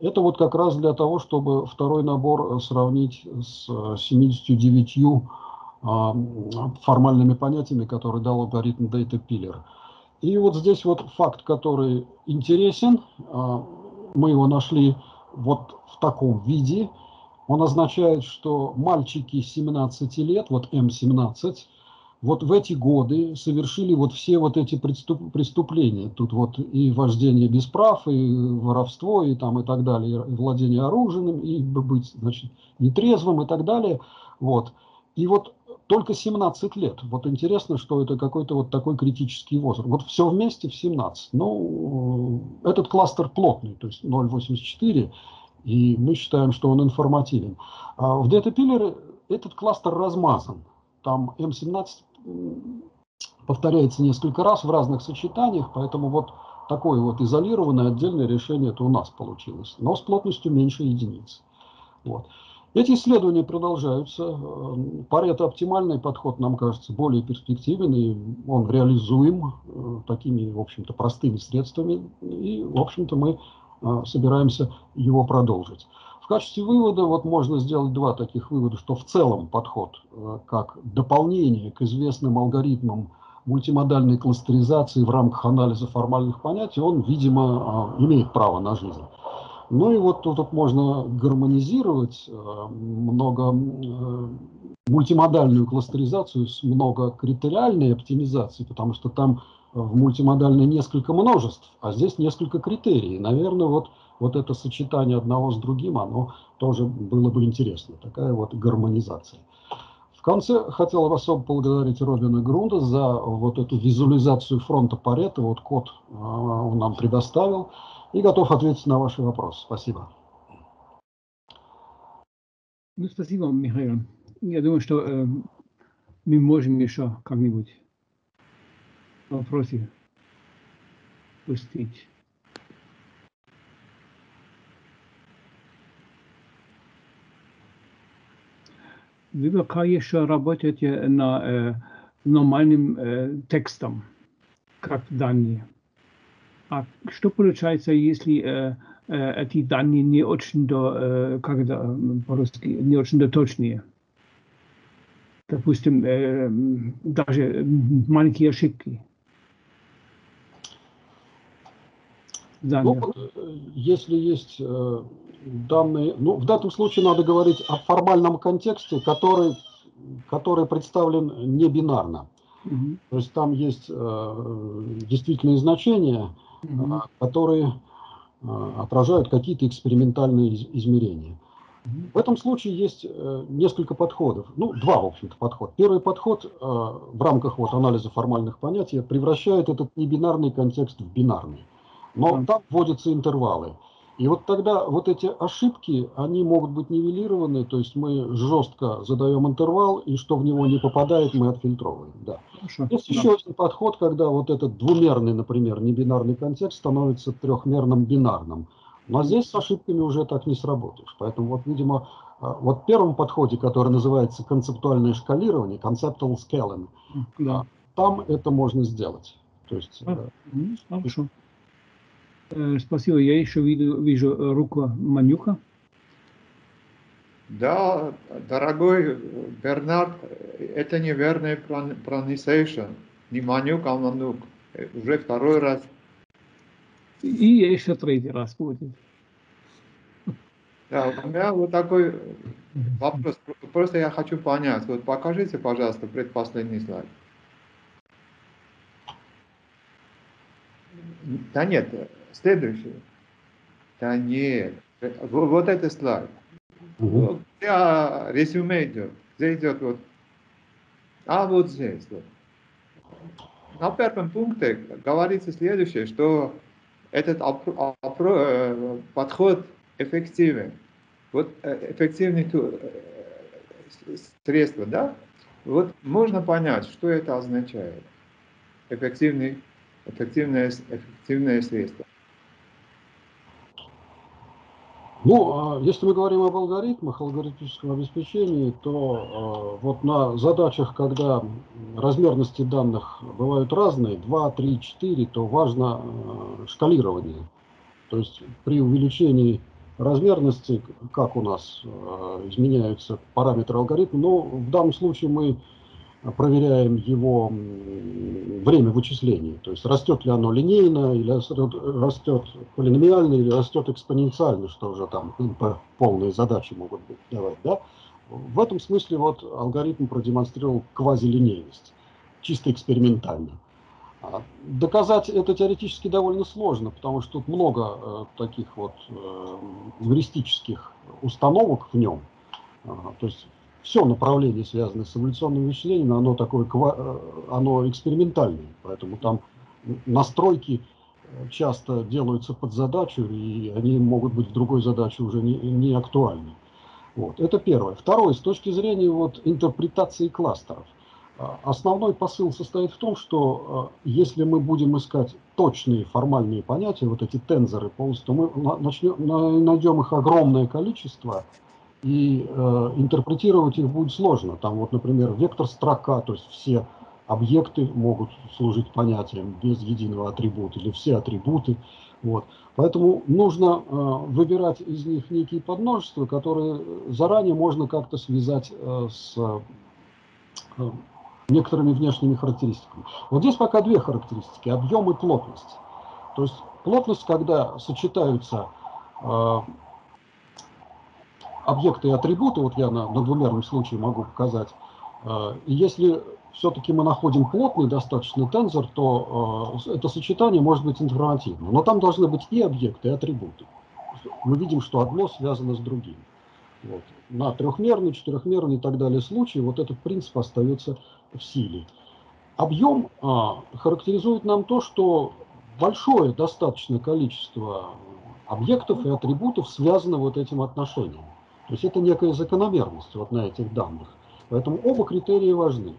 Это вот как раз для того, чтобы второй набор сравнить с 79 а, формальными понятиями, которые дал алгоритм Data Pillar. И вот здесь вот факт, который интересен, а, мы его нашли вот в таком виде. Он означает, что мальчики 17 лет, вот М17, вот в эти годы совершили вот все вот эти преступления. Тут вот и вождение без прав, и воровство, и там и так далее, и владение оружием, и быть, значит, нетрезвым и так далее. Вот. И вот только 17 лет. Вот интересно, что это какой-то вот такой критический возраст. Вот все вместе в 17. Ну, этот кластер плотный, то есть 0,84, и мы считаем, что он информативен. А в Data этот кластер размазан. Там M17 повторяется несколько раз в разных сочетаниях, поэтому вот такое вот изолированное отдельное решение это у нас получилось, но с плотностью меньше единиц. Вот. Эти исследования продолжаются. Парето оптимальный подход нам кажется более перспективен, и он реализуем э, такими, в общем-то, простыми средствами. И, в общем-то, мы э, собираемся его продолжить. В качестве вывода вот можно сделать два таких вывода, что в целом подход э, как дополнение к известным алгоритмам мультимодальной кластеризации в рамках анализа формальных понятий, он, видимо, имеет право на жизнь. Ну и вот тут, можно гармонизировать э, много э, мультимодальную кластеризацию с многокритериальной оптимизацией, потому что там в мультимодальной несколько множеств, а здесь несколько критерий. Наверное, вот, вот это сочетание одного с другим, оно тоже было бы интересно. Такая вот гармонизация. В конце хотел особо поблагодарить Робина Грунда за вот эту визуализацию фронта Парета. Вот код э, он нам предоставил и готов ответить на ваши вопросы. Спасибо. Ну, спасибо, Михаил. Я думаю, что э, мы можем еще как-нибудь вопросы пустить. Вы пока еще работаете на э, нормальным э, текстом, как данные. А что получается, если э, э, эти данные не очень, до, э, как это по-русски, не очень до точные? Допустим, даже маленькие ошибки. Данные. Ну, если есть данные, ну, в данном случае надо говорить о формальном контексте, который, который представлен не бинарно. Угу. То есть там есть э, действительные значения, угу. которые а, отражают какие-то экспериментальные измерения. В этом случае есть э, несколько подходов. Ну, два, в общем-то, подхода. Первый подход э, в рамках вот анализа формальных понятий превращает этот небинарный контекст в бинарный. Но там вводятся интервалы. И вот тогда вот эти ошибки, они могут быть нивелированы, то есть мы жестко задаем интервал, и что в него не попадает, мы отфильтровываем. Да. Хорошо. Есть да. еще один подход, когда вот этот двумерный, например, небинарный контекст становится трехмерным бинарным. Но здесь с ошибками уже так не сработаешь. Поэтому вот, видимо, а, вот в первом подходе, который называется концептуальное шкалирование, conceptual scaling, да. там это можно сделать. То есть, а, хорошо. Э, спасибо. Я еще вижу, вижу руку Манюка. Да, дорогой Бернард, это неверный pronunciation. Не Манюк, а Манук. Уже второй раз. И еще третий раз будет. Да, у меня вот такой вопрос. Просто я хочу понять. Вот покажите, пожалуйста, предпоследний слайд. Да нет, Следующее. Да нет. Вот это слайд. Угу. Где резюме идет? Где идет вот? А вот здесь. Вот. На первом пункте говорится следующее, что этот э, подход эффективен. Вот э, эффективный э, средство, да? Вот можно понять, что это означает. Эффективный, эффективное, эффективное средство. Ну, а если мы говорим об алгоритмах, алгоритмическом обеспечении, то э, вот на задачах, когда размерности данных бывают разные, 2, 3, 4, то важно э, шкалирование. То есть при увеличении размерности, как у нас изменяются параметры алгоритма, но в данном случае мы проверяем его время вычисления. То есть растет ли оно линейно, или растет полиномиально, или растет экспоненциально, что уже там полные задачи могут быть давать. Да? В этом смысле вот алгоритм продемонстрировал квазилинейность, чисто экспериментально. А доказать это теоретически довольно сложно, потому что тут много э, таких вот э, эвристических установок в нем. То есть все направление, связанное с эволюционным вычислением, оно такое, э, оно экспериментальное, поэтому там настройки э, часто делаются под задачу, и они могут быть в другой задаче уже не, не актуальны. Вот. Это первое. Второе, с точки зрения вот, интерпретации кластеров. А, основной посыл состоит в том, что э, если мы будем искать точные формальные понятия, вот эти тензоры, то мы начнем, найдем их огромное количество, и э, интерпретировать их будет сложно. Там вот, например, вектор строка, то есть все объекты могут служить понятием без единого атрибута или все атрибуты. Вот. Поэтому нужно э, выбирать из них некие подмножества, которые заранее можно как-то связать э, с э, некоторыми внешними характеристиками. Вот здесь пока две характеристики, объем и плотность. То есть плотность, когда сочетаются э, объекты и атрибуты, вот я на, на двумерном случае могу показать, э, и если все-таки мы находим плотный достаточно тензор, то э, это сочетание может быть информативным. Но там должны быть и объекты, и атрибуты. Мы видим, что одно связано с другим. Вот. На трехмерный, четырехмерный и так далее случае вот этот принцип остается в силе. Объем а, характеризует нам то, что большое достаточное количество объектов и атрибутов связано вот этим отношением. То есть это некая закономерность вот на этих данных. Поэтому оба критерия важны.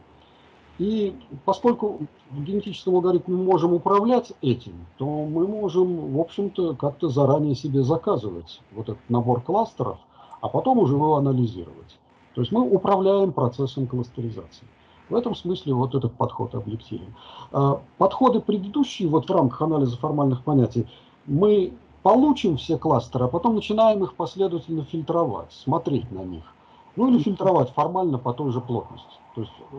И поскольку в генетическом алгоритме мы можем управлять этим, то мы можем, в общем-то, как-то заранее себе заказывать вот этот набор кластеров, а потом уже его анализировать. То есть мы управляем процессом кластеризации. В этом смысле вот этот подход объективен. А подходы предыдущие, вот в рамках анализа формальных понятий, мы получим все кластеры, а потом начинаем их последовательно фильтровать, смотреть на них. Ну или фильтровать формально по той же плотности. То есть э,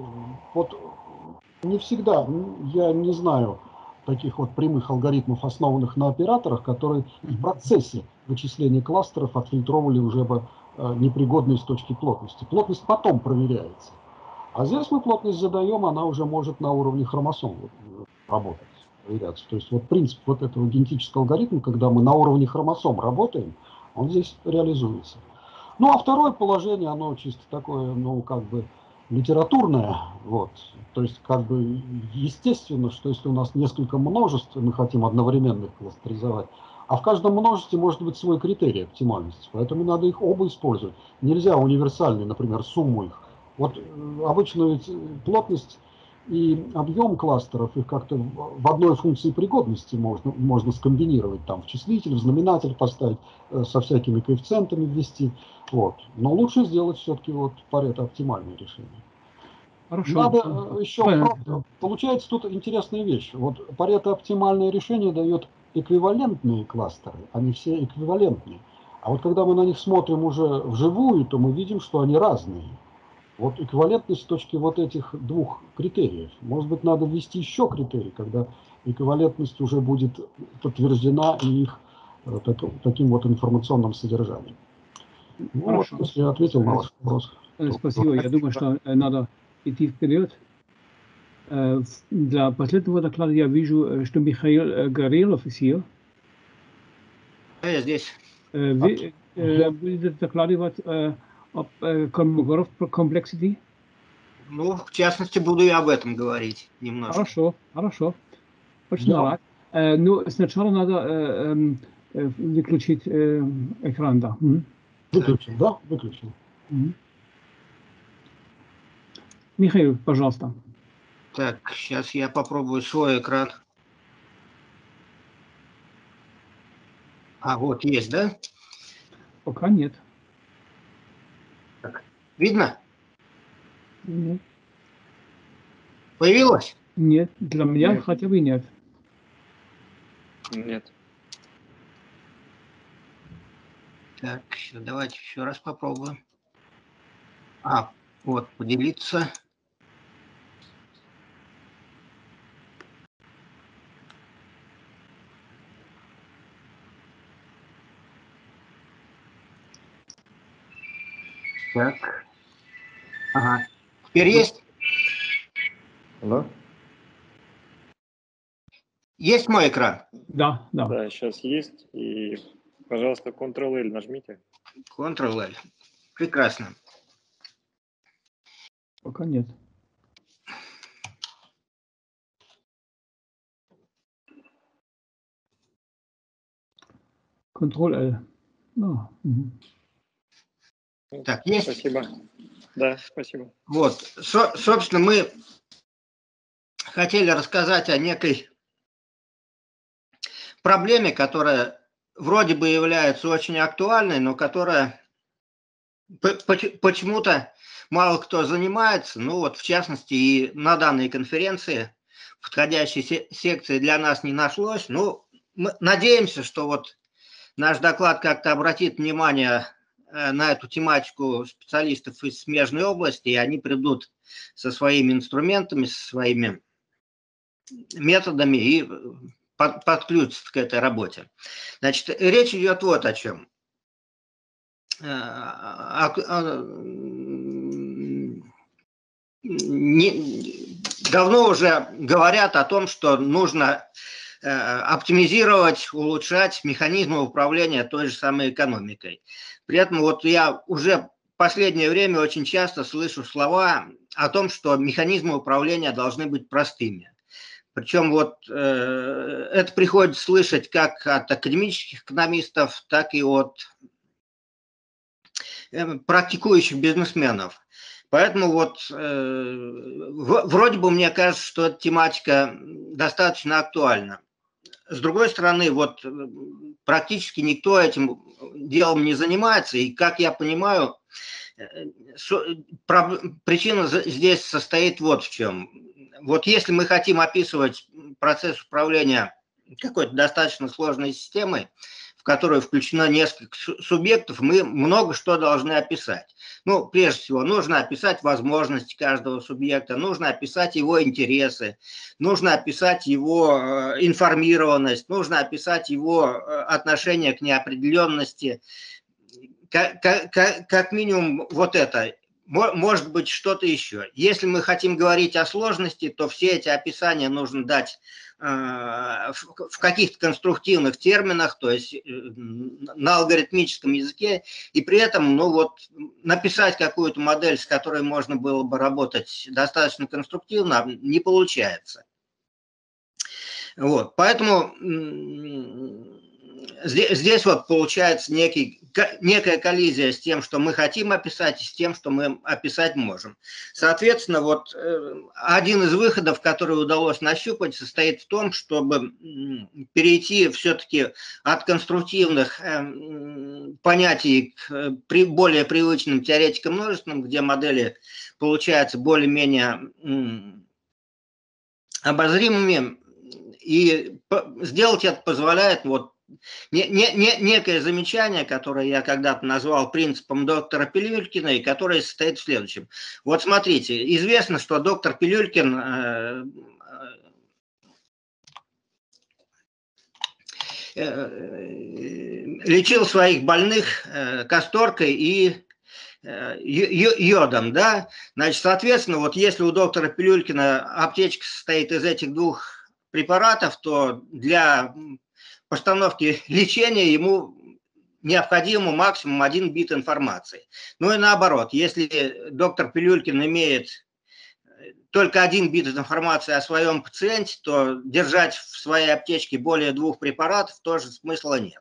вот не всегда, я не знаю таких вот прямых алгоритмов, основанных на операторах, которые в процессе вычисления кластеров отфильтровали уже бы э, непригодные с точки плотности. Плотность потом проверяется. А здесь мы плотность задаем, она уже может на уровне хромосом э, работать проверяться. То есть вот принцип вот этого генетического алгоритма, когда мы на уровне хромосом работаем, он здесь реализуется. Ну а второе положение, оно чисто такое, ну как бы литературное, вот. То есть как бы естественно, что если у нас несколько множеств, мы хотим одновременно их кластеризовать, а в каждом множестве может быть свой критерий оптимальности, поэтому надо их оба использовать. Нельзя универсальный, например, сумму их. Вот э, обычно ведь плотность и объем кластеров, их как-то в одной функции пригодности можно, можно скомбинировать, там в числитель, в знаменатель поставить, э, со всякими коэффициентами ввести. Вот. Но лучше сделать все-таки вот Парето оптимальное решение. Хорошо. Надо э, еще, Понятно. получается тут интересная вещь. Вот Парето оптимальное решение дает эквивалентные кластеры, они все эквивалентные. А вот когда мы на них смотрим уже вживую, то мы видим, что они разные. Вот эквивалентность с точки вот этих двух критериев. Может быть, надо ввести еще критерий, когда эквивалентность уже будет подтверждена и их э, так, таким вот информационным содержанием. Ну, Хорошо. Вот, если я ответил на ваш вопрос. Спасибо. Я думаю, что э, надо идти вперед. Э, для последнего доклада я вижу, что Михаил Горелов hier. Я здесь. Вы будете докладывать об Kolmogorov complexity? Ну, в частности, буду я об этом говорить немножко. Хорошо, хорошо. Очень да. рад. Э, ну, сначала надо э, э, выключить э, экран, да. Выключил, да? Выключил. Михаил, пожалуйста. Так, сейчас я попробую свой экран. А, вот есть, да? Пока нет. Видно? Нет. Появилось? Нет, для меня Нет. хотя бы нет. Нет. Так, сейчас давайте еще раз попробуем. А, вот, поделиться. Так. Ага. Теперь есть? Алло? Есть мой экран? Да, да. Да, сейчас есть. И, пожалуйста, Ctrl-L нажмите. Ctrl-L. Прекрасно. Пока нет. Ctrl-L. А, мгм. Так, есть? Спасибо. Да, спасибо. Вот, со- собственно, мы хотели рассказать о некой проблеме, которая вроде бы является очень актуальной, но которая почему-то мало кто занимается. Ну вот, в частности, и на данной конференции подходящей се- секции для нас не нашлось. Ну, мы надеемся, что вот наш доклад как-то обратит внимание на эту тематику специалистов из смежной области, и они придут со своими инструментами, со своими методами и э, под- подключатся к этой работе. Значит, речь идет вот о чем. Э, давно уже говорят о том, что нужно э, оптимизировать, улучшать механизмы управления той же самой экономикой. При этом вот я уже последнее время очень часто слышу слова о том, что механизмы управления должны быть простыми. Причем вот э, это приходится слышать как от академических экономистов, так и от э, практикующих бизнесменов. Поэтому вот э, в- вроде бы мне кажется, что эта тематика достаточно актуальна. С другой стороны, вот э, практически никто этим делом не занимается, и как я понимаю, э, проб- причина здесь состоит вот в чем. Вот если мы хотим описывать процесс управления какой-то достаточно сложной системой, которую включено несколько су- субъектов, мы много что должны описать. Ну, прежде всего, нужно описать возможности каждого субъекта, нужно описать его интересы, нужно описать его э, информированность, нужно описать его э, отношение к неопределенности. Как, как- как- минимум вот это. Мо- Может быть, что-то еще. Если мы хотим говорить о сложности, то все эти описания нужно дать в в каких-то конструктивных терминах, то есть э, на алгоритмическом языке, и при этом, ну вот, написать какую-то модель, с которой можно было бы работать достаточно конструктивно, не получается. Вот, поэтому м, зде- здесь вот получается некий, некая коллизия с тем, что мы хотим описать, и с тем, что мы описать можем. Соответственно, вот э, один из выходов, который удалось нащупать, состоит в том, чтобы перейти все-таки от конструктивных э, понятий к э, более привычным теоретикам множественным, где модели получаются более-менее обозримыми, и сделать это позволяет вот не- не- не- некое замечание, которое я когда-то назвал принципом доктора Пилюлькина, и которое состоит в следующем. Вот смотрите, известно, что доктор Пилюлькин э, э, лечил своих больных э, касторкой и э, йодом, да, значит, соответственно, вот если у доктора Пилюлькина аптечка состоит из этих двух препаратов, то для постановки лечения ему необходимо максимум один бит информации. Ну и наоборот, если доктор Пилюлькин имеет только один бит информации о своем пациенте, то держать в своей аптечке более двух препаратов тоже смысла нет.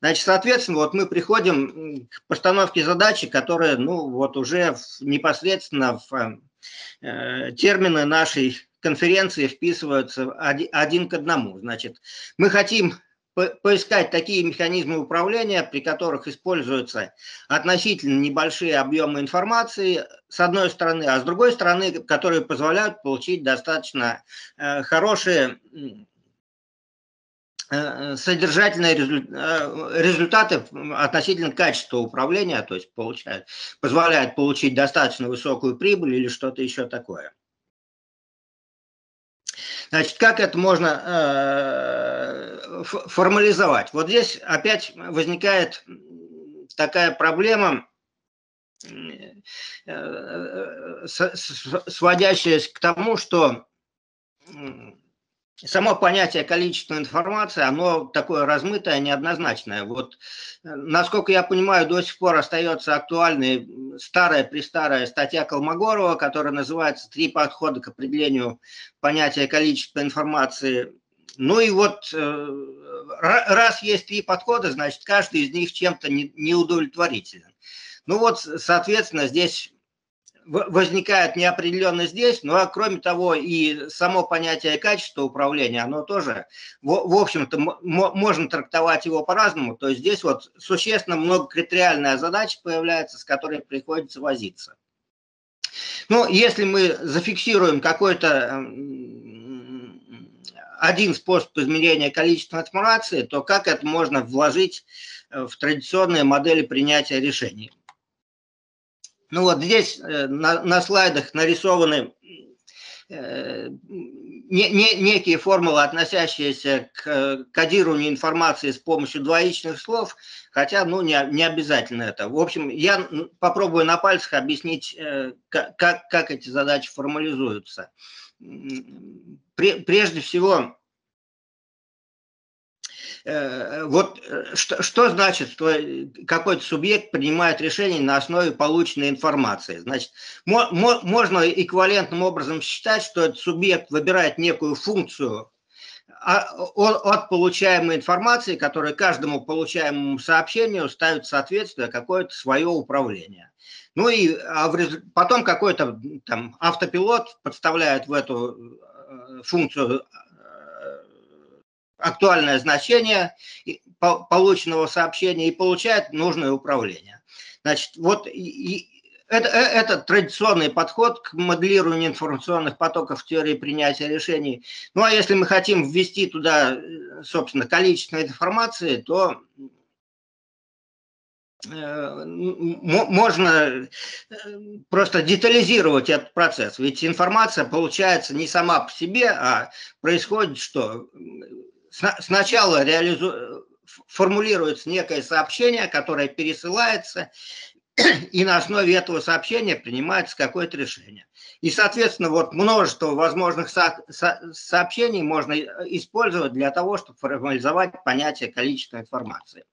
Значит, соответственно, вот мы приходим к постановке задачи, которая, ну, вот уже непосредственно в э, термины нашей конференции вписываются один к одному. Значит, мы хотим поискать такие механизмы управления, при которых используются относительно небольшие объемы информации, с одной стороны, а с другой стороны, которые позволяют получить достаточно э, хорошие э, содержательные э, результаты относительно качества управления, то есть получают, позволяют получить достаточно высокую прибыль или что-то еще такое. Значит, как это можно э, формализовать? Вот здесь опять возникает такая проблема, э, сводящаяся к тому, что само понятие количества информации, оно такое размытое, неоднозначное. Вот, э, насколько я понимаю, до сих пор остается актуальной старая-престарая статья Колмогорова, которая называется «Три подхода к определению понятия количества информации». Ну и вот э, раз есть три подхода, значит, каждый из них чем-то неудовлетворителен. Ну вот, соответственно, здесь возникает неопределенность здесь, ну а кроме того и само понятие качества управления, оно тоже, в, в общем-то, можно трактовать его по-разному. То есть здесь вот существенно многокритериальная задача появляется, с которой приходится возиться. Ну, если мы зафиксируем какой-то один способ измерения количества информации, то как это можно вложить в традиционные модели принятия решений? Ну вот здесь э, на, на слайдах нарисованы э, не, не, некие формулы, относящиеся к э, кодированию информации с помощью двоичных слов, хотя ну, не, не обязательно это. В общем, я попробую на пальцах объяснить, как, как эти задачи формализуются. Прежде всего, Э, вот э, что, что значит, что какой-то субъект принимает решение на основе полученной информации? Значит, мо, мо, можно эквивалентным образом считать, что этот субъект выбирает некую функцию а, от, получаемой информации, которая каждому получаемому сообщению ставит соответствие какое-то свое управление. Ну и а в, потом какой-то там автопилот подставляет в эту э, функцию актуальное значение полученного сообщения и получает нужное управление. Значит, вот и, это, э, это традиционный подход к моделированию информационных потоков в теории принятия решений. Ну а если мы хотим ввести туда, э, собственно, количество информации, то э, можно просто детализировать этот процесс. Ведь информация получается не сама по себе, а происходит что? Сначала реализу... формулируется некое сообщение, которое пересылается, и на основе этого сообщения принимается какое-то решение. И, соответственно, вот множество возможных со со сообщений можно использовать для того, чтобы формализовать понятие количества информации.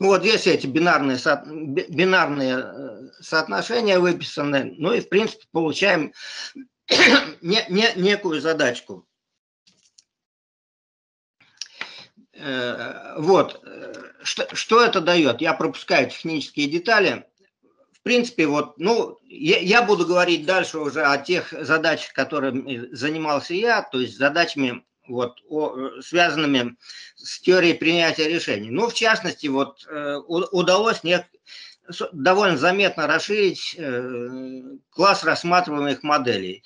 Ну, вот здесь эти бинарные, со бинарные э, соотношения выписаны, ну и, в принципе, получаем не не некую задачку. Э, вот, что, что это дает? Я пропускаю технические детали. В принципе, вот, ну, я, я буду говорить дальше уже о тех задачах, которыми занимался я, то есть задачами, вот, о, связанными с теорией принятия решений. Ну, в частности, вот, э, удалось не, довольно заметно расширить э, класс рассматриваемых моделей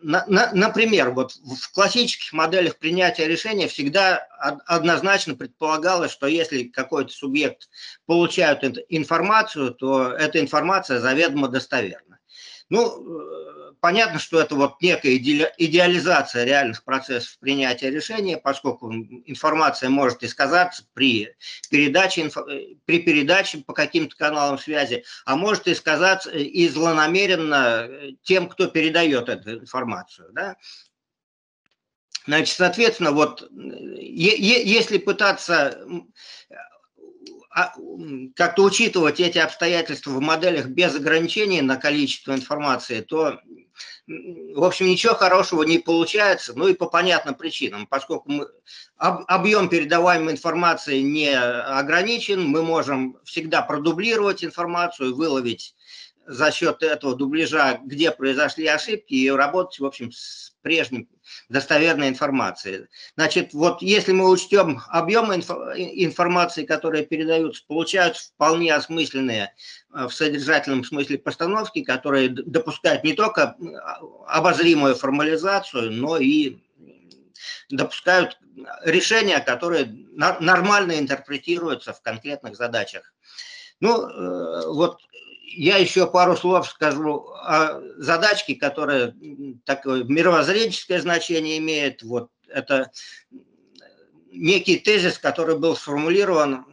на, на, например, вот в классических моделях принятия решения всегда однозначно предполагалось, что если какой-то субъект получает информацию, то эта информация заведомо достоверна. Ну, э, понятно, что это вот некая идеализация реальных процессов принятия решения, поскольку информация может исказаться при передаче, э, при передаче по каким-то каналам связи, а может исказаться и злонамеренно э, тем, кто передает эту информацию. Да? Значит, соответственно, вот если пытаться а, как-то учитывать эти обстоятельства в моделях без ограничений на количество информации, то, в общем, ничего хорошего не получается, ну и по понятным причинам, поскольку мы, объем передаваемой информации не ограничен, мы можем всегда продублировать информацию, выловить за счет этого дубляжа, где произошли ошибки, и работать, в общем, с прежним достоверной информации. Значит, вот если мы учтем объемы информации, которые передаются, получаются вполне осмысленные э, в содержательном смысле постановки, которые допускают не только э, обозримую формализацию, но и допускают решения, которые нормально интерпретируются в конкретных задачах. Ну, э, вот я еще пару слов скажу о задачке, которая такое мировоззренческое значение имеет. Вот это некий тезис, который был сформулирован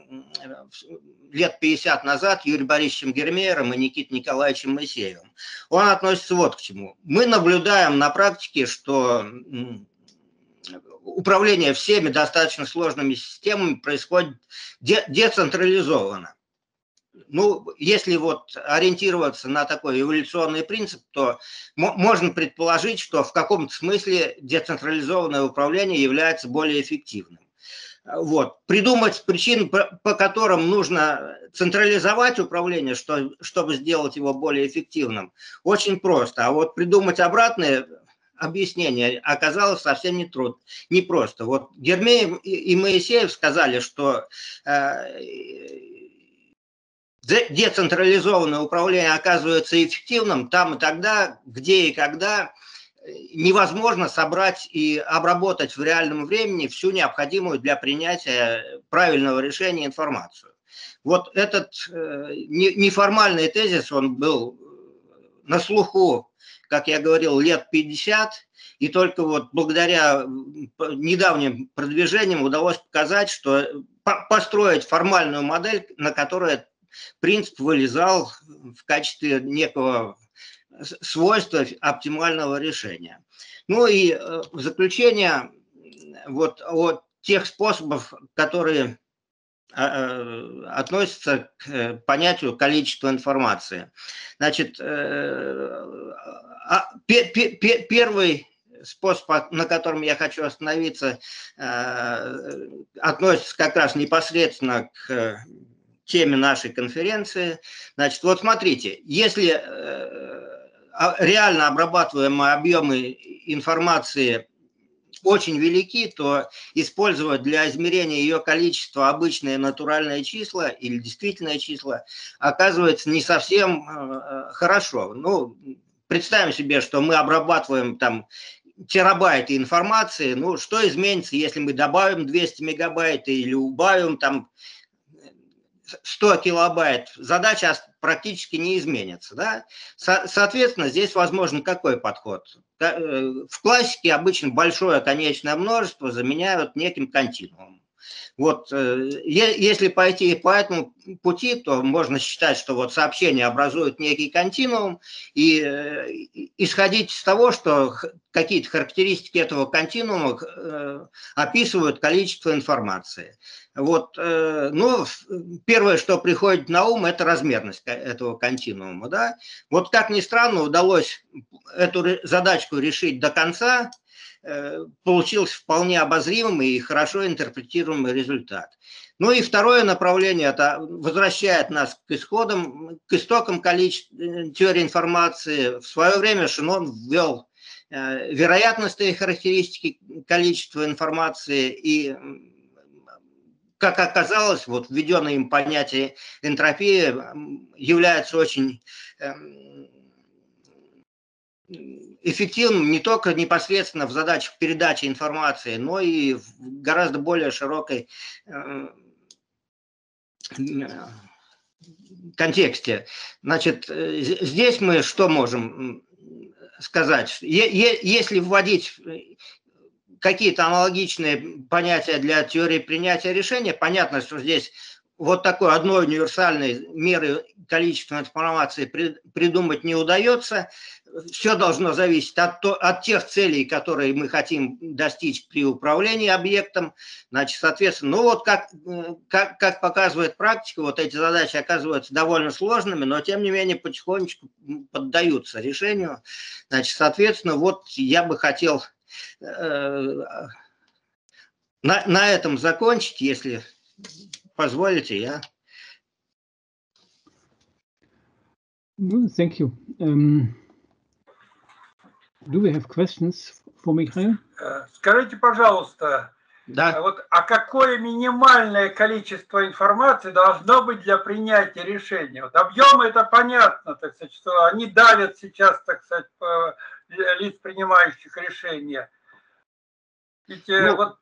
лет 50 назад Юрием Борисовичем Гермеером и Никитой Николаевичем Моисеевым. Он относится вот к чему. Мы наблюдаем на практике, что управление всеми достаточно сложными системами происходит децентрализованно ну, если вот ориентироваться на такой эволюционный принцип, то можно предположить, что в каком-то смысле децентрализованное управление является более эффективным. Вот. Придумать причины, по которым нужно централизовать управление, что, чтобы сделать его более эффективным, очень просто. А вот придумать обратное объяснение оказалось совсем не труд, не просто. Вот Гермеев и Моисеев сказали, что э, децентрализованное управление оказывается эффективным там и тогда, где и когда э, невозможно собрать и обработать в реальном времени всю необходимую для принятия правильного решения информацию. Вот этот э, неформальный тезис, он был на слуху, как я говорил, лет 50, и только вот благодаря недавним продвижениям удалось показать, что построить формальную модель, на которой принцип вылезал в качестве некого свойства оптимального решения. Ну и э, в заключение вот о тех способах, которые а, э, относятся к э, понятию количества информации. Значит, а, первый способ, на котором я хочу остановиться, относится как раз непосредственно к теме нашей конференции. Значит, вот смотрите, если э, а, реально обрабатываемые объемы информации очень велики, то использовать для измерения ее количества обычные натуральные числа или действительные числа оказывается не совсем э, хорошо. Ну, представим себе, что мы обрабатываем там терабайты информации, ну, что изменится, если мы добавим 200 мегабайт или убавим там 100 килобайт, задача практически не изменится. Да? Со соответственно, здесь возможен какой подход? Э, в классике обычно большое конечное множество заменяют неким континуумом. Вот, э, если пойти по этому пути, то можно считать, что вот сообщение образует некий континуум, и э, исходить из того, что какие-то характеристики этого континуума описывают количество информации. Вот, э, ну, первое, что приходит на ум, это размерность этого континуума. Да? Вот как ни странно, удалось эту задачку решить до конца, э, получился вполне обозримый и хорошо интерпретируемый результат. Ну и второе направление, это возвращает нас к исходам, к истокам количества, э, теории информации. В свое время Шинон ввел вероятностные характеристики количества информации и как оказалось, вот введенное им понятие энтропии является очень эм, эффективным не только непосредственно в задачах передачи информации, но и в гораздо более широкой э, контексте. Значит, э, здесь мы что можем сказать? Если вводить какие-то аналогичные понятия для теории принятия решения. Понятно, что здесь вот такой одной универсальной меры количества информации придумать не удается. Все должно зависеть от, от тех целей, которые мы хотим достичь при управлении объектом. Значит, соответственно, ну вот как, как, как показывает практика, вот эти задачи оказываются довольно сложными, но тем не менее потихонечку поддаются решению. Значит, соответственно, вот я бы хотел э, на, на этом закончить, если позволите, я. Thank you. Um, do we have questions for Mikhail? Э, скажите, пожалуйста, да. вот, а какое минимальное количество информации должно быть для принятия решения? Вот объемы это понятно, так сказать, что они давят сейчас, так сказать, лиц, принимающих решения. Ведь э, ну, вот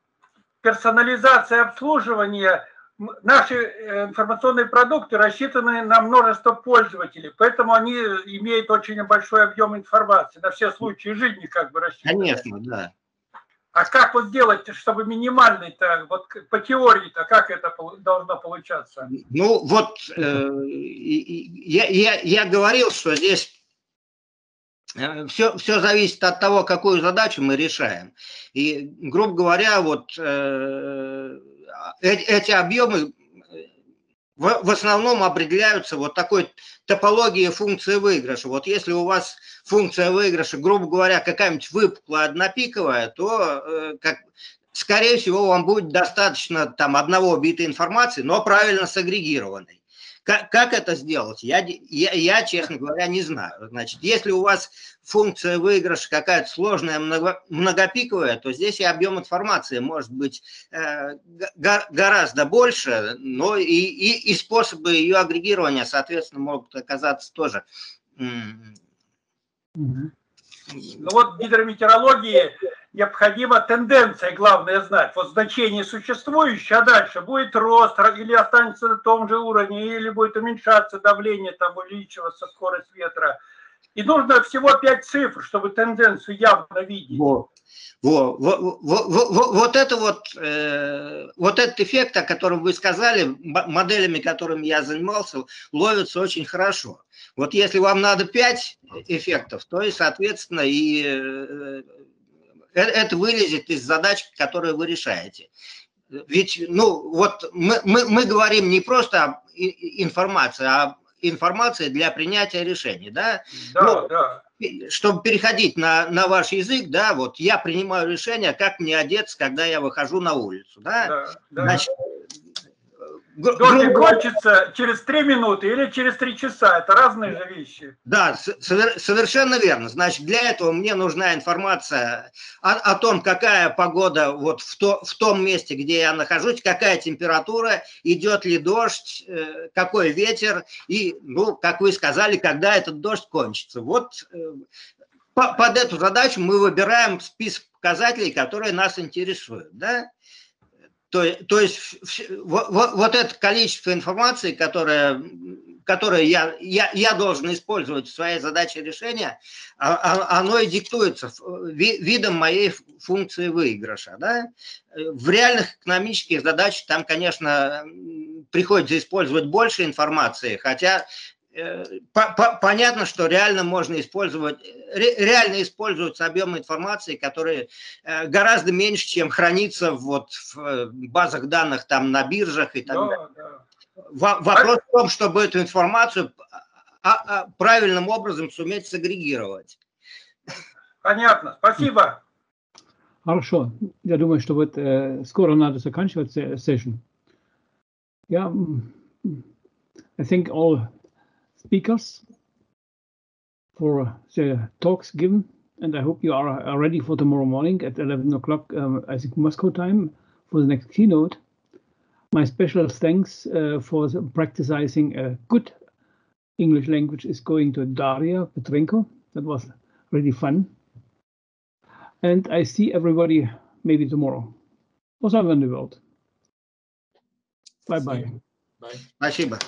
персонализация обслуживания, наши э, информационные продукты рассчитаны на множество пользователей, поэтому они имеют очень большой объем информации, на все случаи жизни как бы рассчитаны. Конечно, да. А как вот делать, чтобы минимальный-то, вот по теории-то, как это должно получаться? Ну, вот э, я, я, я говорил, что здесь все, э, все зависит от того, какую задачу мы решаем. И, грубо говоря, вот э, э эти объемы э, в, в основном определяются вот такой топологией функции выигрыша. Вот если у вас функция выигрыша, грубо говоря, какая-нибудь выпуклая однопиковая, то э, как, скорее всего вам будет достаточно там одного бита информации, но правильно сагрегированной. Как, как это сделать? Я, я, я, честно говоря, не знаю. Значит, если у вас функция выигрыша какая-то сложная, много, многопиковая, то здесь и объем информации может быть э, го, гораздо больше, но и, и, и способы ее агрегирования, соответственно, могут оказаться тоже. Ну вот гидрометеорологии необходима тенденция, главное знать. Вот значение существующее, а дальше будет рост или останется на том же уровне, или будет уменьшаться давление, там увеличиваться скорость ветра. И нужно всего пять цифр, чтобы тенденцию явно видеть. Вот. Вот, вот, вот, вот это вот, э, вот этот эффект, о котором вы сказали, моделями, которыми я занимался, ловится очень хорошо. Вот если вам надо 5 эффектов, то и, соответственно, и Э, это вылезет из задач, которые вы решаете. Ведь, ну, вот мы, мы, мы говорим не просто об информации, а информации для принятия решений, да? Да, ну, да. Чтобы переходить на, на ваш язык, да, вот я принимаю решение, как мне одеться, когда я выхожу на улицу, да? да, да. Значит, Дождик кончится через три минуты или через три часа. Это разные же вещи. Да, совершенно верно. Значит, для этого мне нужна информация о, о том, какая погода вот в, то, в том месте, где я нахожусь, какая температура, идет ли дождь, э, какой ветер и, ну, как вы сказали, когда этот дождь кончится. Вот э, под эту задачу мы выбираем список показателей, которые нас интересуют. Да? То, то есть вот, вот это количество информации, которое, которое я, я, я должен использовать в своей задаче решения, а, а, оно и диктуется видом моей функции выигрыша. Да? В реальных экономических задачах там, конечно, приходится использовать больше информации, хотя Понятно, что реально можно использовать, реально используются объемы информации, которые э, гораздо меньше, чем хранится вот в э, базах данных там на биржах и так да, далее. Да. Вопрос в том, чтобы эту информацию а, а, правильным образом суметь сагрегировать. Понятно, спасибо. Хорошо. Я думаю, что вот э, скоро надо заканчивать сессию. Я, I think all speakers for the talks given. And I hope you are ready for tomorrow morning at 11 o'clock, um, I think Moscow time, for the next keynote. My special thanks uh, for practicing a good English language is going to Daria Petrenko. That was really fun. And I see everybody maybe tomorrow. Also in the world. Bye-bye. Bye. Спасибо.